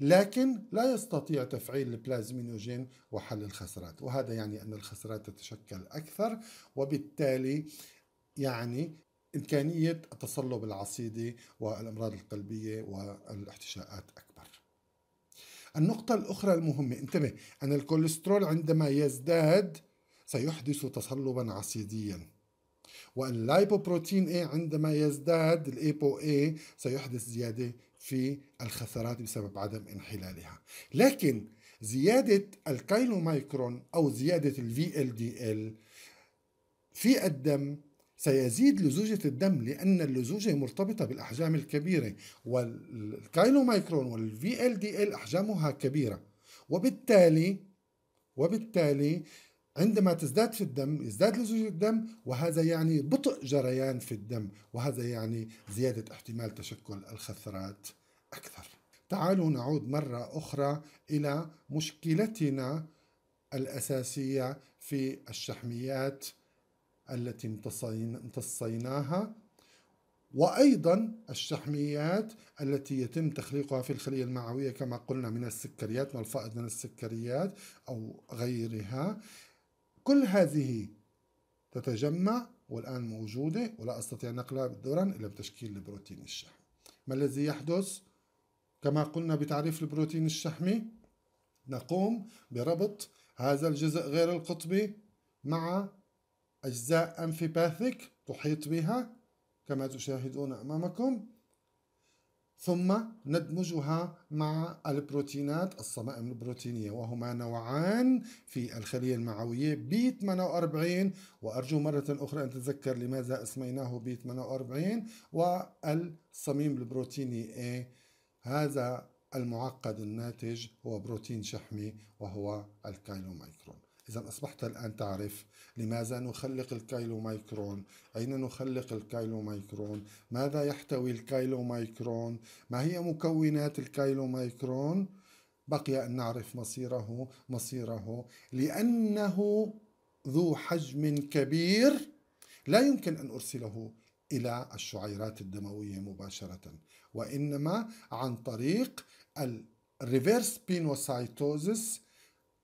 [SPEAKER 1] لكن لا يستطيع تفعيل البلازمينوجين وحل الخثرات. وهذا يعني أن الخثرات تتشكل أكثر وبالتالي يعني إمكانية التصلب العصيدي والأمراض القلبية والاحتشاءات أكبر. النقطة الأخرى المهمة انتبه أن الكوليسترول عندما يزداد سيحدث تصلبا عصيديا. وال lipoprotein A عندما يزداد ال apo A سيحدث زيادة في الخثرات بسبب عدم انحلالها. لكن زيادة ال chylomicron أو زيادة ال VLDL في الدم سيزيد لزوجة الدم لأن اللزوجة مرتبطة بالأحجام الكبيرة وال chylomicron وال VLDL أحجامها كبيرة. وبالتالي وبالتالي عندما تزداد في الدم يزداد لزوجة الدم وهذا يعني بطء جريان في الدم وهذا يعني زيادة احتمال تشكل الخثرات أكثر. تعالوا نعود مرة أخرى إلى مشكلتنا الأساسية في الشحميات. التي امتصيناها وأيضا الشحميات التي يتم تخليقها في الخلية المعوية كما قلنا من السكريات والفائض من السكريات أو غيرها كل هذه تتجمع والآن موجودة ولا أستطيع نقلها بالدوران إلا بتشكيل البروتين الشحمي ما الذي يحدث؟ كما قلنا بتعريف البروتين الشحمي نقوم بربط هذا الجزء غير القطبي مع أجزاء أمفيباثيك تحيط بها كما تشاهدون أمامكم. ثم ندمجها مع البروتينات الصمائم البروتينية وهما نوعان في الخلية المعوية بي 48 وأرجو مرة أخرى أن تتذكر لماذا أسميناه بي 48 والصميم البروتيني A هذا المعقد الناتج هو بروتين شحمي وهو ال chylomicron إذا أصبحت الآن تعرف لماذا نخلق ال chylomicron؟ أين نخلق ال chylomicron؟ ماذا يحتوي ال chylomicron؟ ما هي مكونات ال chylomicron؟ بقي أن نعرف مصيره مصيره لأنه ذو حجم كبير لا يمكن أن أرسله إلى الشعيرات الدموية مباشرة وإنما عن طريق ال reverse pinocytosis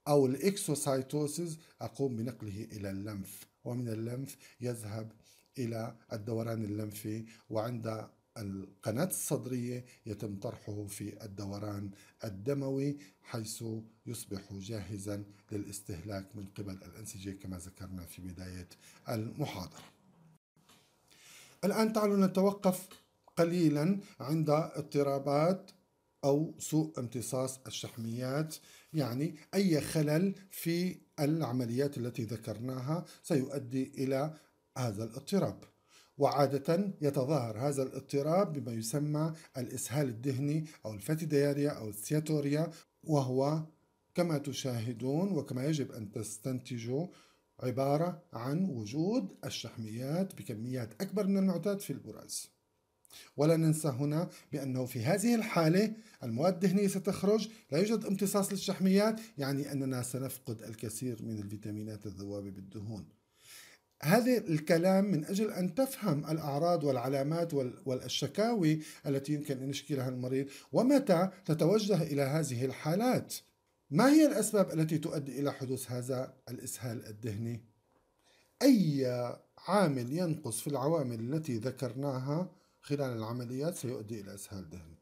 [SPEAKER 1] أو ال exocytosis أقوم بنقله إلى اللمف ومن اللمف يذهب إلى الدوران اللمفي وعند القناة الصدرية يتم طرحه في الدوران الدموي حيث يصبح جاهزا للاستهلاك من قبل الأنسجة كما ذكرنا في بداية المحاضرة. الآن تعالوا نتوقف قليلا عند اضطرابات أو سوء امتصاص الشحميات يعني أي خلل في العمليات التي ذكرناها سيؤدي إلى هذا الاضطراب. وعادة يتظاهر هذا الاضطراب بما يسمى الإسهال الدهني أو الفاتي دياريا أو السياتوريا وهو كما تشاهدون وكما يجب أن تستنتجوا عبارة عن وجود الشحميات بكميات أكبر من المعتاد في البراز. ولا ننسى هنا بأنه في هذه الحالة المواد الدهنية ستخرج لا يوجد امتصاص للشحميات يعني أننا سنفقد الكثير من الفيتامينات الذوابة بالدهون هذا الكلام من أجل أن تفهم الأعراض والعلامات والشكاوي التي يمكن أن يشكلها المريض ومتى تتوجه إلى هذه الحالات ما هي الأسباب التي تؤدي إلى حدوث هذا الإسهال الدهني؟ أي عامل ينقص في العوامل التي ذكرناها خلال العمليات سيؤدي إلى إسهال دهني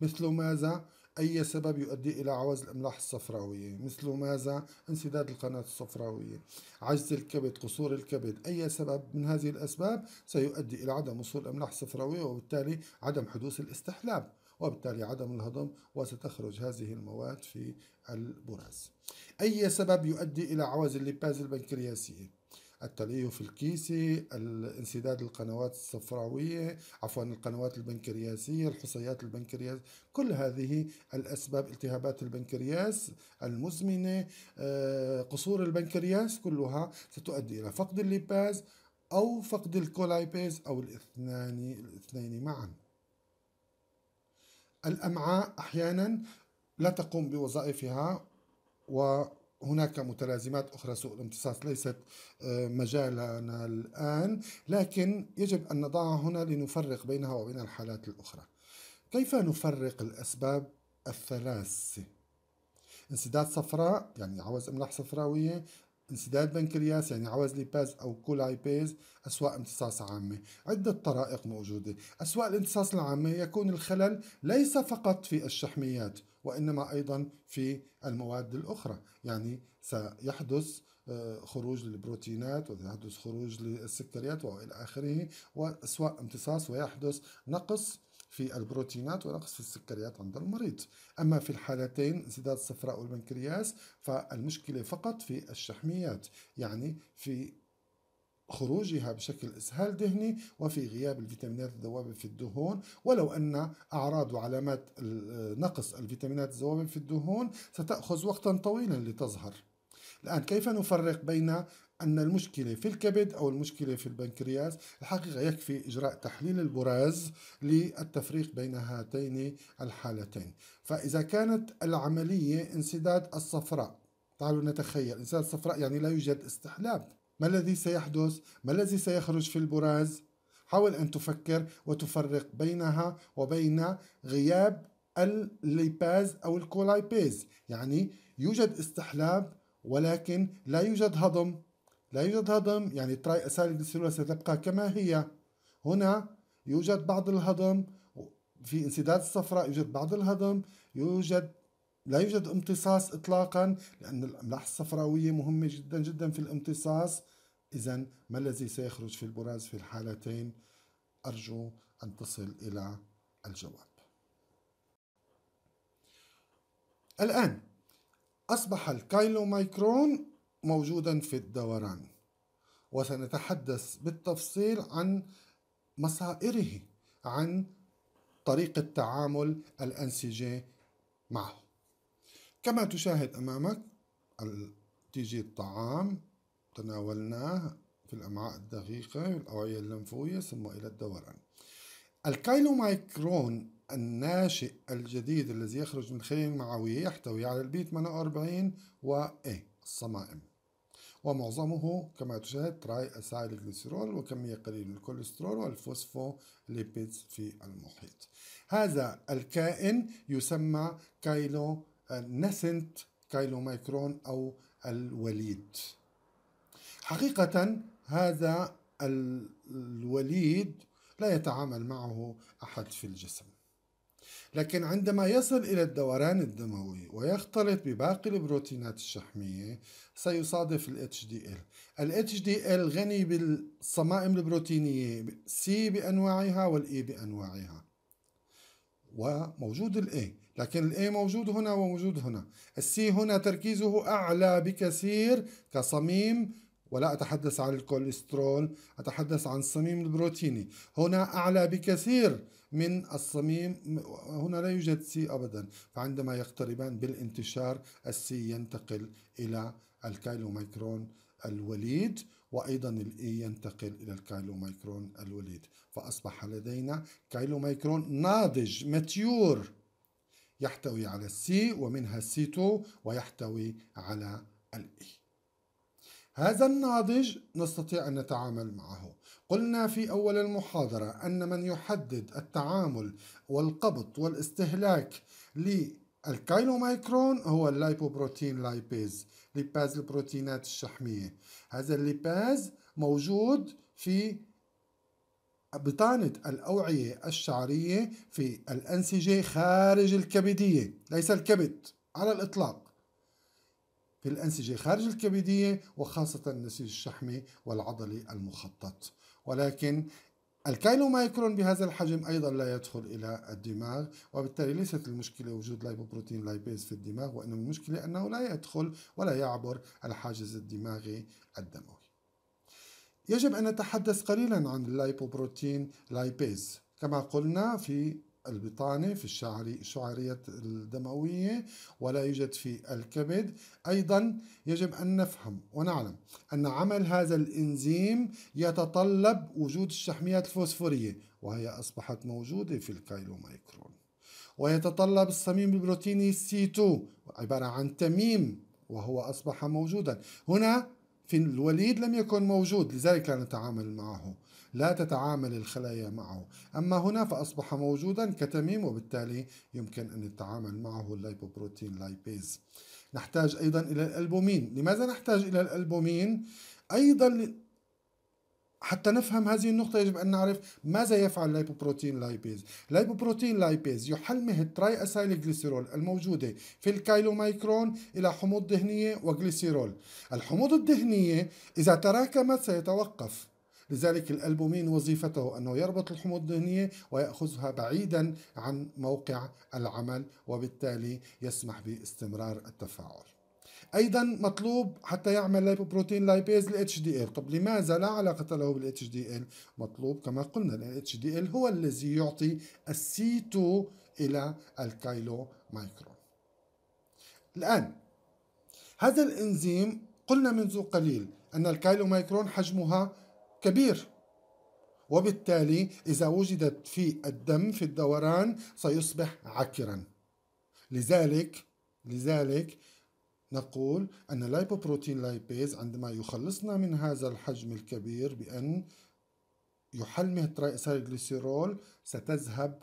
[SPEAKER 1] مثل ماذا؟ أي سبب يؤدي إلى عوز الأملاح الصفراوية؟ مثل ماذا؟ انسداد القناة الصفراوية. عجز الكبد قصور الكبد. أي سبب من هذه الأسباب سيؤدي إلى عدم وصول الأملاح الصفراوية وبالتالي عدم حدوث الاستحلاب وبالتالي عدم الهضم وستخرج هذه المواد في البراز. أي سبب يؤدي إلى عوز الليباز البنكرياسية؟ التليف الكيسي الانسداد القنوات الصفراوية عفوا القنوات البنكرياسية الحصيات البنكرياس كل هذه الأسباب التهابات البنكرياس المزمنة آه، قصور البنكرياس كلها ستؤدي إلى فقد الليباز أو فقد ال colipase أو الاثنان الاثنين معا. الأمعاء أحيانا لا تقوم بوظائفها و هناك متلازمات أخرى سوء الامتصاص ليست آه، مجالنا الآن لكن يجب أن نضعها هنا لنفرق بينها وبين الحالات الأخرى. كيف نفرق الأسباب الثلاث انسداد صفراء يعني عوز أملاح صفراوية انسداد بنكرياس يعني عوز ليباز أو colipase أو سوء امتصاص عامة. عدة طرائق موجودة. أسواء الامتصاص العامة يكون الخلل ليس فقط في الشحميات. وإنما أيضا في المواد الأخرى. يعني سيحدث آه، خروج للبروتينات ويحدث خروج للسكريات وإلى آخره واسواء امتصاص ويحدث نقص في البروتينات ونقص في السكريات عند المريض. أما في الحالتين انسداد الصفراء والبنكرياس فالمشكلة فقط في الشحميات يعني في خروجها بشكل إسهال دهني وفي غياب الفيتامينات الذوابه في الدهون. ولو أن أعراض وعلامات نقص الفيتامينات الذوابه في الدهون ستأخذ وقتا طويلا لتظهر. الآن كيف نفرق بين أن المشكلة في الكبد أو المشكلة في البنكرياس؟ الحقيقة يكفي إجراء تحليل البراز للتفريق بين هاتين الحالتين. فإذا كانت العملية انسداد الصفراء تعالوا نتخيل انسداد الصفراء يعني لا يوجد استحلاب ما الذي سيحدث؟ ما الذي سيخرج في البراز؟ حاول أن تفكر وتفرق بينها وبين غياب الليباز أو ال colipase. يعني يوجد استحلاب ولكن لا يوجد هضم. لا يوجد هضم يعني تراي أساليب ستبقى كما هي. هنا يوجد بعض الهضم. في انسداد الصفراء يوجد بعض الهضم. يوجد لا يوجد امتصاص اطلاقا لأن الأملاح الصفراوية مهمة جدا جدا في الامتصاص. اذا ما الذي سيخرج في البراز في الحالتين؟ أرجو أن تصل إلى الجواب. الآن أصبح الكايلومايكرون موجودا في الدوران وسنتحدث بالتفصيل عن مصائره عن طريقة تعامل الأنسجة معه. كما تشاهد أمامك TG الطعام. تناولناه في الأمعاء الدقيقة الأوعية اللمفوية ثم إلى الدوران. ال chylomicron الناشئ الجديد الذي يخرج من الخلية المعوية يحتوي على ال B 48 و A الصمائم. ومعظمه كما تشاهد triacylglycerol وكمية قليلة من الكوليسترول وال phospholipids في المحيط. هذا الكائن يسمى chylo nascent chylomicron أو الوليد. حقيقة هذا الوليد لا يتعامل معه أحد في الجسم. لكن عندما يصل إلى الدوران الدموي ويختلط بباقي البروتينات الشحمية سيصادف ال HDL ال HDL غني بالصمائم البروتينية C بأنواعها وال E بأنواعها. وموجود ال A. لكن ال A موجود هنا وموجود هنا. ال C هنا تركيزه أعلى بكثير كصميم ولا أتحدث عن الكوليسترول أتحدث عن الصميم البروتيني. هنا أعلى بكثير من الصميم هنا لا يوجد C أبدا فعندما يقتربان بالانتشار ال C ينتقل إلى ال chylomicron الوليد وأيضا ال E ينتقل إلى ال chylomicron الوليد. فأصبح لدينا chylomicron ناضج mature يحتوي على ال C ومنها ال C 2 ويحتوي على ال E هذا الناضج نستطيع أن نتعامل معه. قلنا في أول المحاضرة أن من يحدد التعامل والقبض والاستهلاك لل chylomicron هو ال lipoprotein lipase ليباز البروتينات الشحمية. هذا الليباز موجود في بطانة الأوعية الشعرية في الأنسجة خارج الكبدية ليس الكبد على الإطلاق. في الأنسجة خارج الكبدية وخاصة النسيج الشحمي والعضلي المخطط. ولكن ال chylomicron بهذا الحجم أيضا لا يدخل إلى الدماغ وبالتالي ليست المشكلة وجود lipoprotein lipase في الدماغ وإنما المشكلة أنه لا يدخل ولا يعبر الحاجز الدماغي الدموي. يجب أن نتحدث قليلا عن ال lipoprotein lipase كما قلنا في البطانة في الشعري الشعرية الدموية ولا يوجد في الكبد. أيضا يجب أن نفهم ونعلم أن عمل هذا الإنزيم يتطلب وجود الشحميات الفوسفورية وهي أصبحت موجودة في ال chylomicron ويتطلب الصميم البروتيني C 2 عبارة عن تميم وهو أصبح موجودا. هنا في الوليد لم يكن موجود لذلك لا نتعامل معه. لا تتعامل الخلايا معه. أما هنا فأصبح موجودا كتميم وبالتالي يمكن أن نتعامل معه ال lipoprotein lipase. نحتاج أيضا إلى الألبومين. لماذا نحتاج إلى الألبومين؟ أيضا حتى نفهم هذه النقطة يجب أن نعرف ماذا يفعل ال lipoprotein lipase. ال lipoprotein lipase يحلمه ال triacylglycerol الموجودة في ال chylomicron إلى حموض دهنية وجليسيرول. الحموض الدهنية إذا تراكمت سيتوقف. لذلك الألبومين وظيفته أنه يربط الحموض الدهنية ويأخذها بعيدا عن موقع العمل وبالتالي يسمح باستمرار التفاعل. أيضا مطلوب حتى يعمل لايبوبروتين لايبيز ال طب لماذا لا علاقة له دي إل؟ مطلوب كما قلنا إل هو الذي يعطي السي 2 إلى الكايلو مايكرون الآن هذا الإنزيم قلنا منذ قليل أن الكايلو مايكرون حجمها كبير. وبالتالي إذا وجدت في الدم في الدوران سيصبح عكرا. لذلك لذلك نقول أن ال lipoprotein lipase عندما يخلصنا من هذا الحجم الكبير بأن يحلمه ال triacylglycerol ستذهب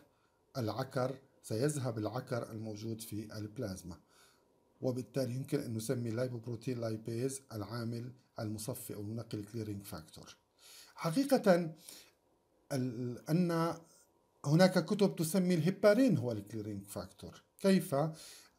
[SPEAKER 1] العكر سيذهب العكر الموجود في البلازما وبالتالي يمكن أن نسمي ال lipoprotein lipase العامل المصفي أو المنقي ال clearing factor حقيقة أن هناك كتب تسمي الهيبارين هو ال clearing factor. كيف؟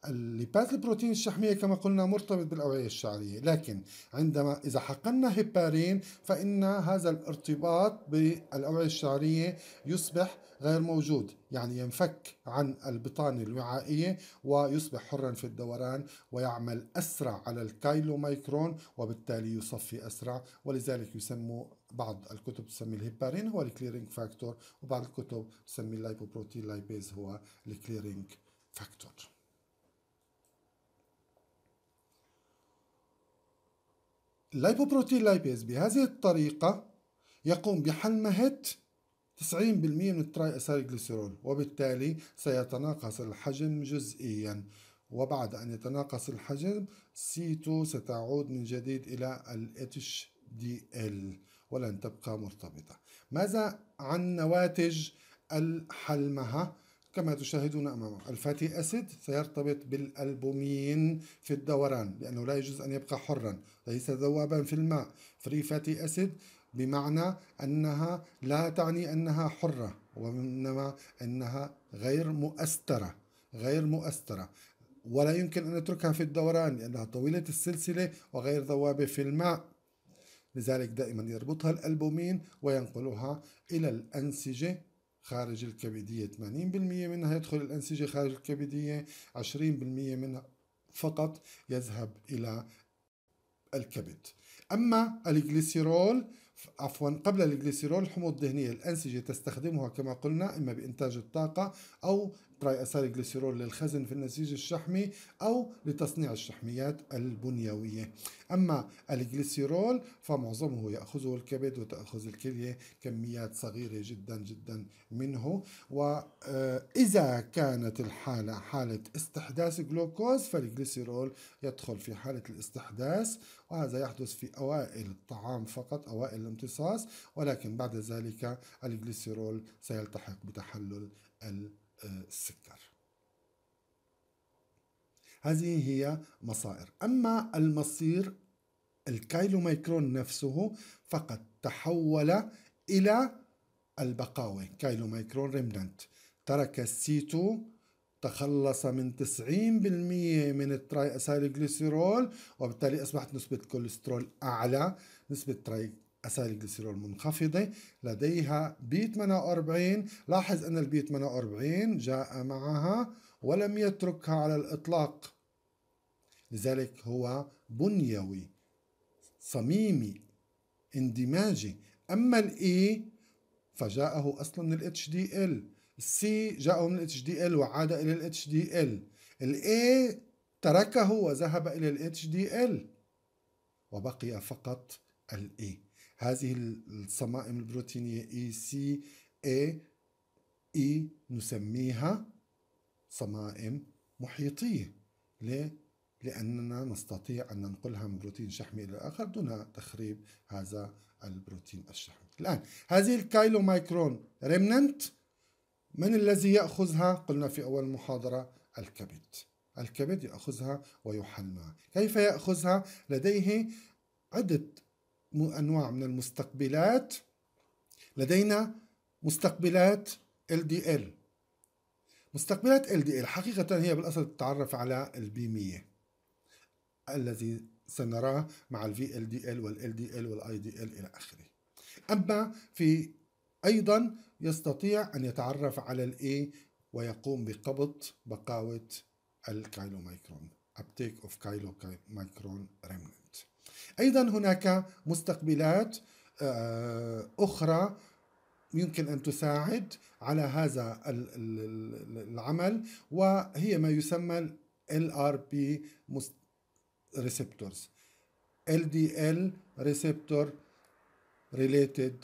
[SPEAKER 1] ليباز البروتين الشحمية كما قلنا مرتبط بالأوعية الشعرية. لكن عندما إذا حقنا هيبارين فإن هذا الارتباط بالأوعية الشعرية يصبح غير موجود. يعني ينفك عن البطانة الوعائية ويصبح حرا في الدوران ويعمل أسرع على ال chylomicron وبالتالي يصفي أسرع ولذلك يسموا بعض الكتب تسمي الهيبارين هو ال clearing factor وبعض الكتب تسمي ال lipoprotein lipase هو ال clearing factor ال lipoprotein lipase بهذه الطريقة يقوم بحلمهة 90% من ال triacyl وبالتالي سيتناقص الحجم جزئيا. وبعد أن يتناقص الحجم C2 ستعود من جديد إلى ال HDL ولن تبقى مرتبطة. ماذا عن نواتج الحلمهة كما تشاهدون أمامكم الفاتي أسيد سيرتبط بالألبومين في الدوران لأنه لا يجوز أن يبقى حرا ليس ذوابا في الماء. فري فاتي أسيد بمعنى أنها لا تعني أنها حرة وإنما أنها غير مؤسترة غير مؤسترة. ولا يمكن أن نتركها في الدوران لأنها طويلة السلسلة وغير ذوابة في الماء. لذلك دائما يربطها الألبومين وينقلها إلى الأنسجة خارج الكبدية. 80% منها يدخل الأنسجة خارج الكبدية 20% منها فقط يذهب إلى الكبد. أما الجليسيرول عفوا قبل الجليسيرول الحموض الدهنية الأنسجة تستخدمها كما قلنا إما بإنتاج الطاقة أو triacylglycerol للخزن في النسيج الشحمي أو لتصنيع الشحميات البنيوية. أما الجليسيرول فمعظمه يأخذه الكبد وتأخذ الكلية كميات صغيرة جدا جدا منه. وإذا كانت الحالة حالة استحداث جلوكوز فالجليسيرول يدخل في حالة الاستحداث وهذا يحدث في أوائل الطعام فقط أوائل الامتصاص ولكن بعد ذلك الجليسيرول سيلتحق بتحلل السكر. هذه هي مصائر. أما المصير ال chylomicron نفسه فقد تحول إلى البقاوة chylomicron remnant ترك ال C2 تخلص من 90% من ال triacylglycerol وبالتالي أصبحت نسبة الكوليسترول أعلى نسبة triacylglycerol منخفضة لديها B48 لاحظ أن ال B48 جاء معها ولم يتركها على الإطلاق. لذلك هو بنيوي صميمي اندماجي. أما ال E فجاءه أصلا من ال HDL ال C جاءه من ال HDL وعاد إلى ال HDL ال A تركه وذهب إلى ال HDL وبقي فقط ال E هذه الصمائم البروتينية اي سي اي اي نسميها صمائم محيطية ليه؟ لأننا نستطيع أن ننقلها من بروتين شحمي إلى الآخر دون تخريب هذا البروتين الشحمي الآن هذه ال chylomicron remnant من الذي يأخذها؟ قلنا في أول محاضرة الكبد الكبد يأخذها ويحللها كيف يأخذها؟ لديه عدة أنواع من المستقبلات. لدينا مستقبلات LDL مستقبلات LDL حقيقة هي بالأصل تتعرف على ال B100 الذي سنراه مع ال VLDL وال LDL وال IDL إلى آخره. أما في أيضا يستطيع أن يتعرف على ال A ويقوم بقبض بقاوة الكايلومايكرون uptake of chylomicron remnant. أيضا هناك مستقبلات آه، أخرى يمكن أن تساعد على هذا العمل وهي ما يسمى LRP receptors LDL receptor related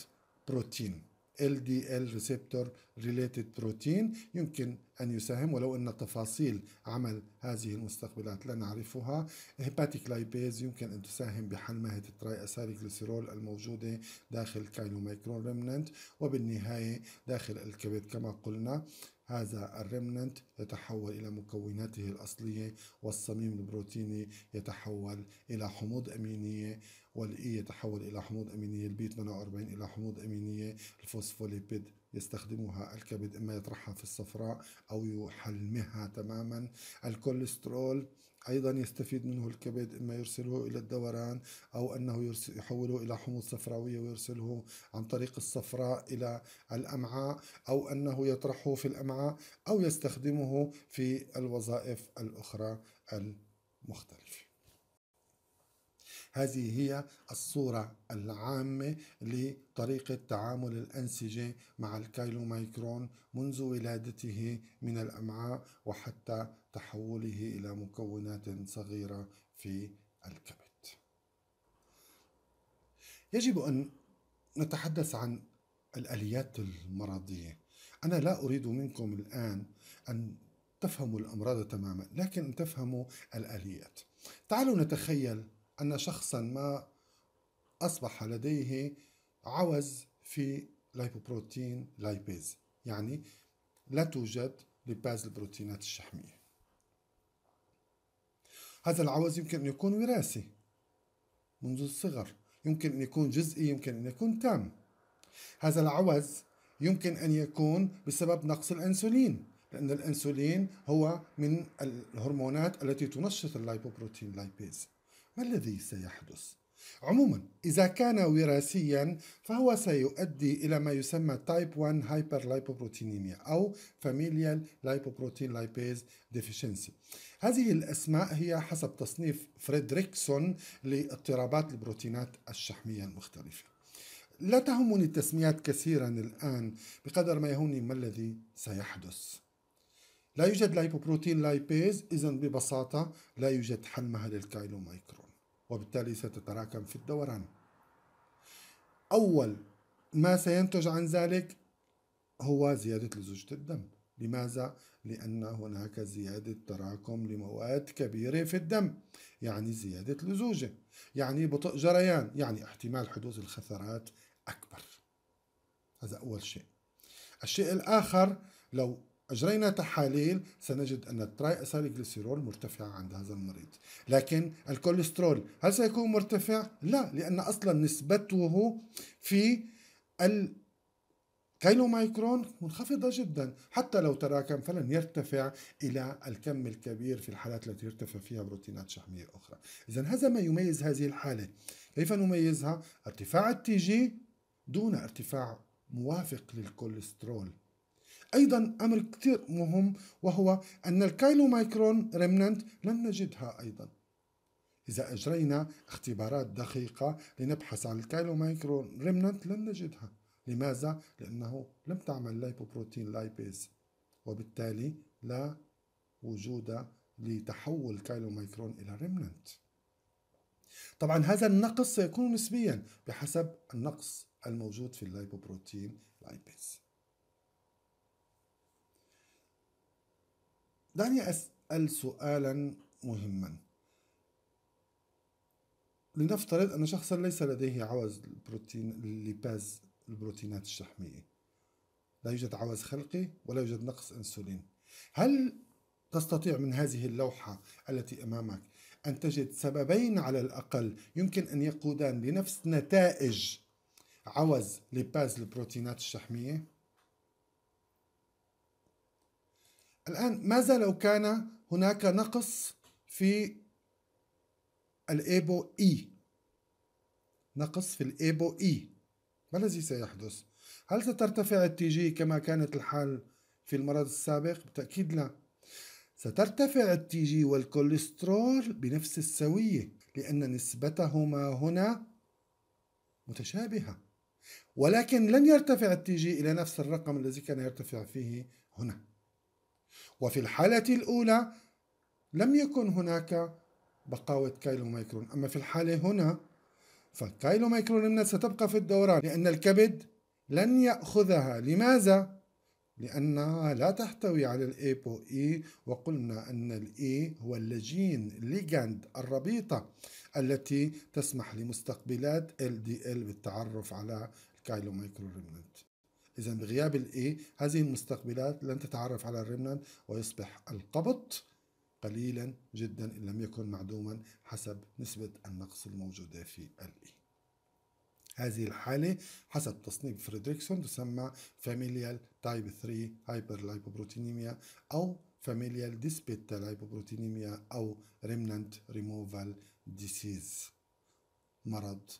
[SPEAKER 1] protein LDL receptor related protein يمكن أن يساهم ولو أن تفاصيل عمل هذه المستقبلات لا نعرفها. hepatic lipase يمكن أن تساهم بحلمهة ال triacylglycerol الموجودة داخل chylomicron remnant وبالنهاية داخل الكبد. كما قلنا هذا ال remnant يتحول إلى مكوناته الأصلية والصميم البروتيني يتحول إلى حموض أمينية وال E يتحول إلى حموض أمينية ال B48 إلى حموض أمينية الفوسفوليبيد يستخدمها الكبد إما يطرحها في الصفراء أو يحلمها تماما. الكوليسترول أيضا يستفيد منه الكبد إما يرسله إلى الدوران أو أنه يحوله إلى حموض صفراوية ويرسله عن طريق الصفراء إلى الأمعاء أو أنه يطرحه في الأمعاء أو يستخدمه في الوظائف الأخرى المختلفة. هذه هي الصورة العامة لطريقة تعامل الأنسجة مع الكايلومايكرون منذ ولادته من الأمعاء وحتى تحوله إلى مكونات صغيرة في الكبد. يجب أن نتحدث عن الآليات المرضية. أنا لا أريد منكم الآن أن تفهموا الأمراض تماما، لكن تفهموا الآليات. تعالوا نتخيل أن شخصا ما أصبح لديه عوز في lipoprotein lipase يعني لا توجد ليباز البروتينات الشحمية. هذا العوز يمكن أن يكون وراثي منذ الصغر يمكن أن يكون جزئي يمكن أن يكون تام. هذا العوز يمكن أن يكون بسبب نقص الأنسولين لأن الأنسولين هو من الهرمونات التي تنشط ال lipoprotein lipase ما الذي سيحدث؟ عموما إذا كان وراثيا فهو سيؤدي إلى ما يسمى type 1 hyperlipoproteinemia أو familial lipoprotein lipase deficiency هذه الأسماء هي حسب تصنيف فريدريكسون لاضطرابات البروتينات الشحمية المختلفة. لا تهمني التسميات كثيرا الآن بقدر ما يهمني ما الذي سيحدث. لا يوجد lipoprotein lipase إذا ببساطة لا يوجد حلمها لل chylomicron وبالتالي ستتراكم في الدوران. أول ما سينتج عن ذلك هو زيادة لزوجة الدم. لماذا؟ لأن هناك زيادة تراكم لمواد كبيرة في الدم يعني زيادة لزوجة يعني بطء جريان يعني احتمال حدوث الخثرات أكبر. هذا أول شيء. الشيء الآخر لو أجرينا تحاليل سنجد أن ال triacylglycerol مرتفع عند هذا المريض. لكن الكوليسترول هل سيكون مرتفع؟ لا لأن أصلا نسبته في ال chylomicron منخفضة جدا. حتى لو تراكم فلن يرتفع إلى الكم الكبير في الحالات التي يرتفع فيها بروتينات شحمية أخرى. إذا هذا ما يميز هذه الحالة. كيف نميزها؟ ارتفاع ال TG دون ارتفاع موافق للكوليسترول. أيضا أمر كثير مهم وهو أن ال chylomicron remnant لن نجدها أيضا. إذا أجرينا اختبارات دقيقة لنبحث عن ال chylomicron remnant لن نجدها. لماذا؟ لأنه لم تعمل lipoprotein lipase وبالتالي لا وجود لتحول chylomicron إلى remnant طبعا هذا النقص سيكون نسبيا بحسب النقص الموجود في ال lipoprotein lipase دعني أسأل سؤالا مهما. لنفترض أن شخصا ليس لديه عوز البروتين الليباز البروتينات الشحمية. لا يوجد عوز خلقي ولا يوجد نقص أنسولين. هل تستطيع من هذه اللوحة التي أمامك أن تجد سببين على الأقل يمكن أن يقودان لنفس نتائج عوز لباز البروتينات الشحمية؟ الآن ماذا لو كان هناك نقص في ال ApoE؟ نقص في ال ApoE. ما الذي سيحدث؟ هل سترتفع ال TG كما كانت الحال في المرض السابق؟ بالتأكيد لا. سترتفع ال TG والكوليسترول بنفس السوية لأن نسبتهما هنا متشابهة. ولكن لن يرتفع ال TG إلى نفس الرقم الذي كان يرتفع فيه هنا. وفي الحالة الأولى لم يكن هناك بقايا chylomicron أما في الحالة هنا ف chylomicron ستبقى في الدوران لأن الكبد لن يأخذها. لماذا؟ لأنها لا تحتوي على ال ApoE وقلنا أن ال E هو ال ligand ligand الربيطة التي تسمح لمستقبلات LDL بالتعرف على ال chylomicron remnant إذا بغياب ال E هذه المستقبلات لن تتعرف على ال remnant ويصبح القبط قليلا جدا إن لم يكن معدوما حسب نسبة النقص الموجودة في ال E هذه الحالة حسب تصنيف فريدريكسون تسمى familial type 3 hyperlipoproteinemia أو familial dysbetalipoproteinemia أو ريمننت ريموفال ديسيز مرض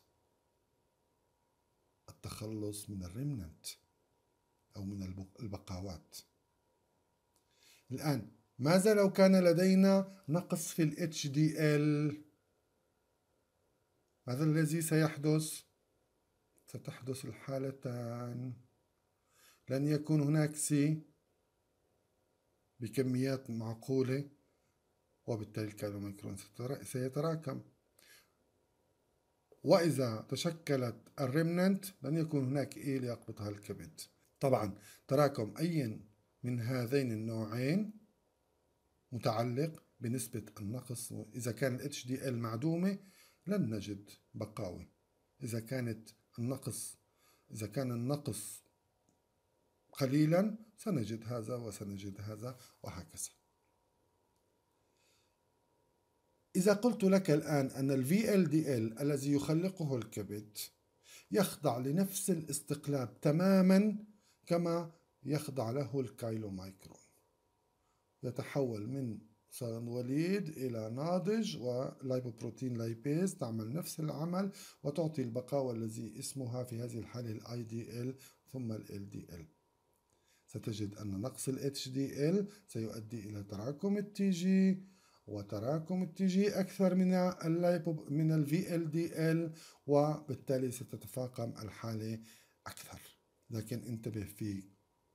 [SPEAKER 1] التخلص من الريمننت أو من البقاوات. الآن ماذا لو كان لدينا نقص في ال HDL ماذا الذي سيحدث؟ ستحدث الحالتان. لن يكون هناك سي بكميات معقولة وبالتالي الكالوميكرون سيتراكم. وإذا تشكلت الريمننت لن يكون هناك إيه ليقبضها الكبد. طبعا تراكم أي من هذين النوعين متعلق بنسبة النقص إذا كان إل HDL معدومة لن نجد بقاوة. إذا كانت النقص إذا كان النقص قليلا سنجد هذا وسنجد هذا وهكذا. إذا قلت لك الآن أن ال VLDL الذي يخلقه الكبد يخضع لنفس الاستقلاب تماما كما يخضع له ال chylomicron. يتحول من وليد إلى ناضج و lipoprotein lipase تعمل نفس العمل وتعطي البقايا الذي اسمها في هذه الحالة ال ثم ال ال ستجد أن نقص ال LPL سيؤدي إلى تراكم ال TG وتراكم ال TG أكثر من ال lipo من ال VLDL وبالتالي ستتفاقم الحالة أكثر. لكن انتبه في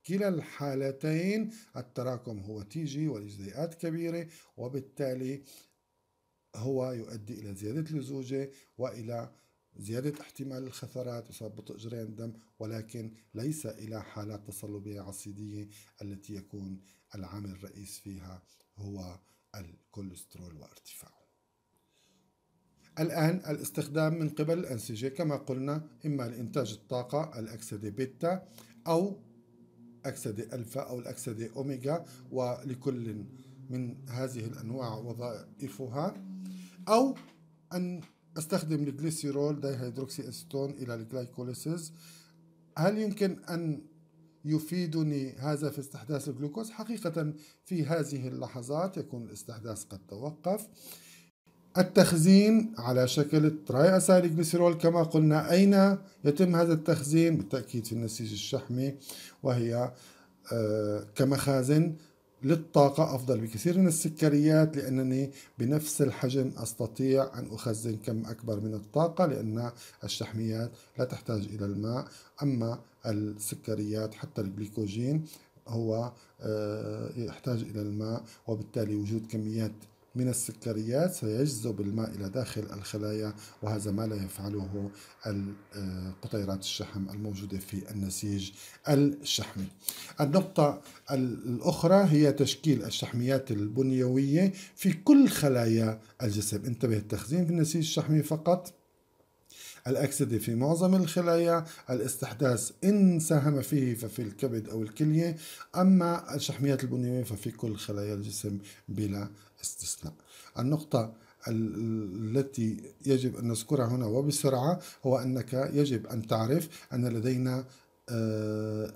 [SPEAKER 1] كلا الحالتين التراكم هو TG والجزيئات كبيرة وبالتالي هو يؤدي إلى زيادة اللزوجة وإلى زيادة احتمال الخثرات وسبب بطء جريان الدم ولكن ليس إلى حالات تصلبية عصيدية التي يكون العامل الرئيس فيها هو الكوليسترول وارتفاعه. الآن الاستخدام من قبل الأنسجة كما قلنا إما لإنتاج الطاقة الأكسدة بيتا أو أكسدة ألفا أو الأكسدة أوميغا ولكل من هذه الأنواع وظائفها أو أن أستخدم الجليسيرول dihydroxyacetone إلى ال glycolysis هل يمكن أن يفيدني هذا في استحداث الجلوكوز؟ حقيقة في هذه اللحظات يكون الاستحداث قد توقف. التخزين على شكل triacylglycerol كما قلنا أين يتم هذا التخزين؟ بالتأكيد في النسيج الشحمي وهي آه، كمخازن للطاقة أفضل بكثير من السكريات لأنني بنفس الحجم أستطيع أن أخزن كم أكبر من الطاقة لأن الشحميات لا تحتاج إلى الماء. أما السكريات حتى الجليكوجين هو آه، يحتاج إلى الماء وبالتالي وجود كميات من السكريات سيجذب الماء إلى داخل الخلايا وهذا ما لا يفعله قطيرات الشحم الموجودة في النسيج الشحمي. النقطة الأخرى هي تشكيل الشحميات البنيوية في كل خلايا الجسم. انتبه التخزين في النسيج الشحمي فقط. الأكسدة في معظم الخلايا الاستحداث إن ساهم فيه ففي الكبد أو الكلية أما الشحميات البنيوية ففي كل خلايا الجسم بلا استثناء. النقطة التي يجب أن نذكرها هنا وبسرعة هو أنك يجب أن تعرف أن لدينا آه،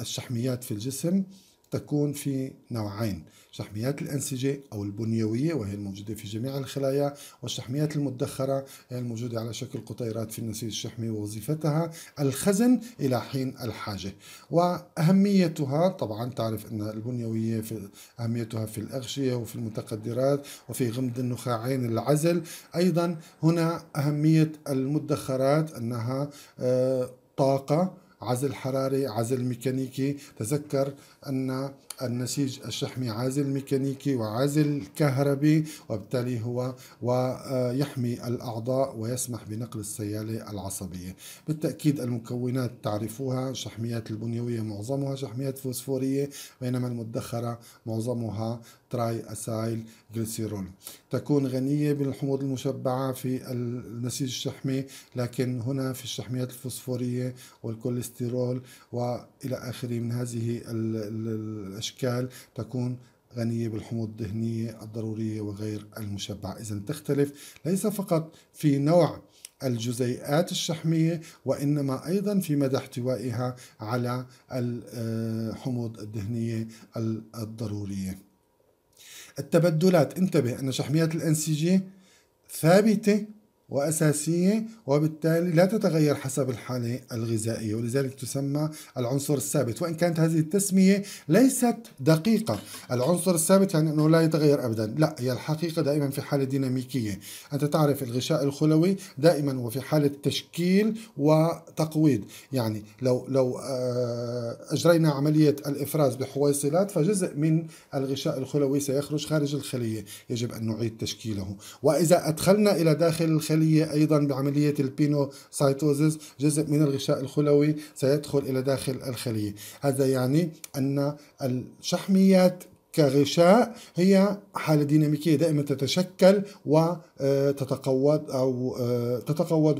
[SPEAKER 1] الشحميات في الجسم تكون في نوعين شحميات الأنسجة أو البنيوية وهي الموجودة في جميع الخلايا والشحميات المدخرة هي الموجودة على شكل قطيرات في النسيج الشحمي ووظيفتها الخزن إلى حين الحاجة. وأهميتها طبعا تعرف أن البنيوية في أهميتها في الأغشية وفي المتقدرات وفي غمد النخاعين العزل. أيضا هنا أهمية المدخرات أنها آه، طاقة عزل حراري عزل ميكانيكي. تذكر أن النسيج الشحمي عازل ميكانيكي وعازل كهربي وبالتالي هو ويحمي الأعضاء ويسمح بنقل السيالة العصبية. بالتأكيد المكونات تعرفوها الشحميات البنيوية معظمها شحميات فوسفورية بينما المدخرة معظمها تراي أسايل جليسيرول تكون غنية بالحموض المشبعة في النسيج الشحمي لكن هنا في الشحميات الفوسفورية والكوليسترول وإلى آخره من هذه الأشكال تكون غنية بالحموض الدهنية الضرورية وغير المشبعة. إذا تختلف ليس فقط في نوع الجزيئات الشحمية وإنما أيضا في مدى احتوائها على الحموض الدهنية الضرورية. التبدلات انتبه أن شحميات الأنسجة ثابتة وأساسية وبالتالي لا تتغير حسب الحالة الغذائية ولذلك تسمى العنصر الثابت. وإن كانت هذه التسمية ليست دقيقة. العنصر الثابت يعني أنه لا يتغير أبدا. لا هي الحقيقة دائما في حالة ديناميكية. أنت تعرف الغشاء الخلوي دائما وفي حالة تشكيل وتقويض. يعني لو لو آه، أجرينا عملية الإفراز بحويصلات فجزء من الغشاء الخلوي سيخرج خارج الخلية. يجب أن نعيد تشكيله. وإذا أدخلنا إلى داخل الخلية الخلية أيضا بعملية البينوسايتوزيس جزء من الغشاء الخلوي سيدخل إلى داخل الخلية. هذا يعني أن الشحميات كغشاء هي حالة ديناميكية دائما تتشكل وتتقوض أو تتقوض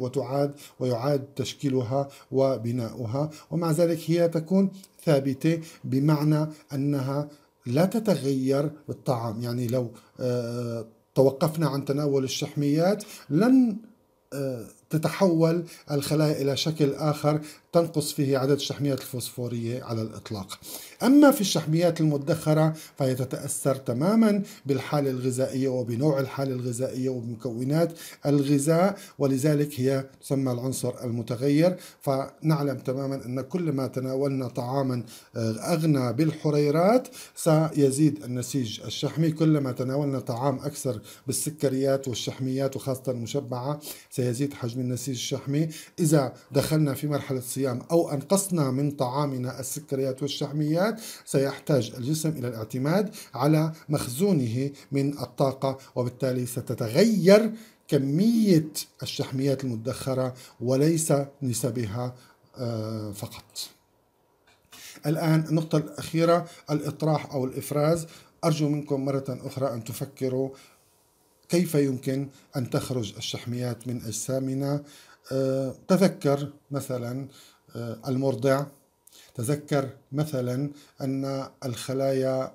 [SPEAKER 1] وتعاد ويعاد تشكيلها وبناؤها. ومع ذلك هي تكون ثابتة بمعنى أنها لا تتغير بالطعام. يعني لو توقفنا عن تناول الشحميات لن آه، تتحول الخلايا إلى شكل آخر. تنقص فيه عدد الشحميات الفوسفورية على الإطلاق. أما في الشحميات المدخرة فهي تتأثر تماما بالحالة الغذائية وبنوع الحالة الغذائية وبمكونات الغذاء ولذلك هي تسمى العنصر المتغير. فنعلم تماما أن كل ما تناولنا طعاما آه، أغنى بالحريرات سيزيد النسيج الشحمي. كلما تناولنا طعام أكثر بالسكريات والشحميات وخاصة المشبعة سيزيد حجم النسيج الشحمي. إذا دخلنا في مرحلة صيام أو أنقصنا من طعامنا السكريات والشحميات سيحتاج الجسم إلى الاعتماد على مخزونه من الطاقة وبالتالي ستتغير كمية الشحميات المدخرة وليس نسبها آه، فقط. الآن النقطة الأخيرة الإطراح أو الإفراز. أرجو منكم مرة أخرى أن تفكروا كيف يمكن أن تخرج الشحميات من أجسامنا. آه، تذكر مثلا المرضع. تذكر مثلا أن الخلايا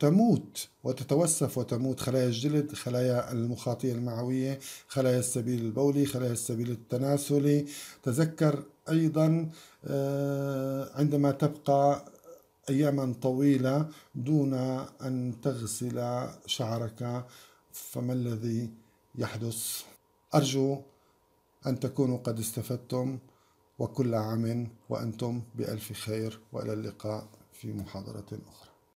[SPEAKER 1] تموت وتتوسف وتموت خلايا الجلد خلايا المخاطية المعوية خلايا السبيل البولي خلايا السبيل التناسلي. تذكر أيضا آه، عندما تبقى أياما طويلة دون أن تغسل شعرك فما الذي يحدث؟ أرجو أن تكونوا قد استفدتم. وكل عام وأنتم بألف خير وإلى اللقاء في محاضرة أخرى.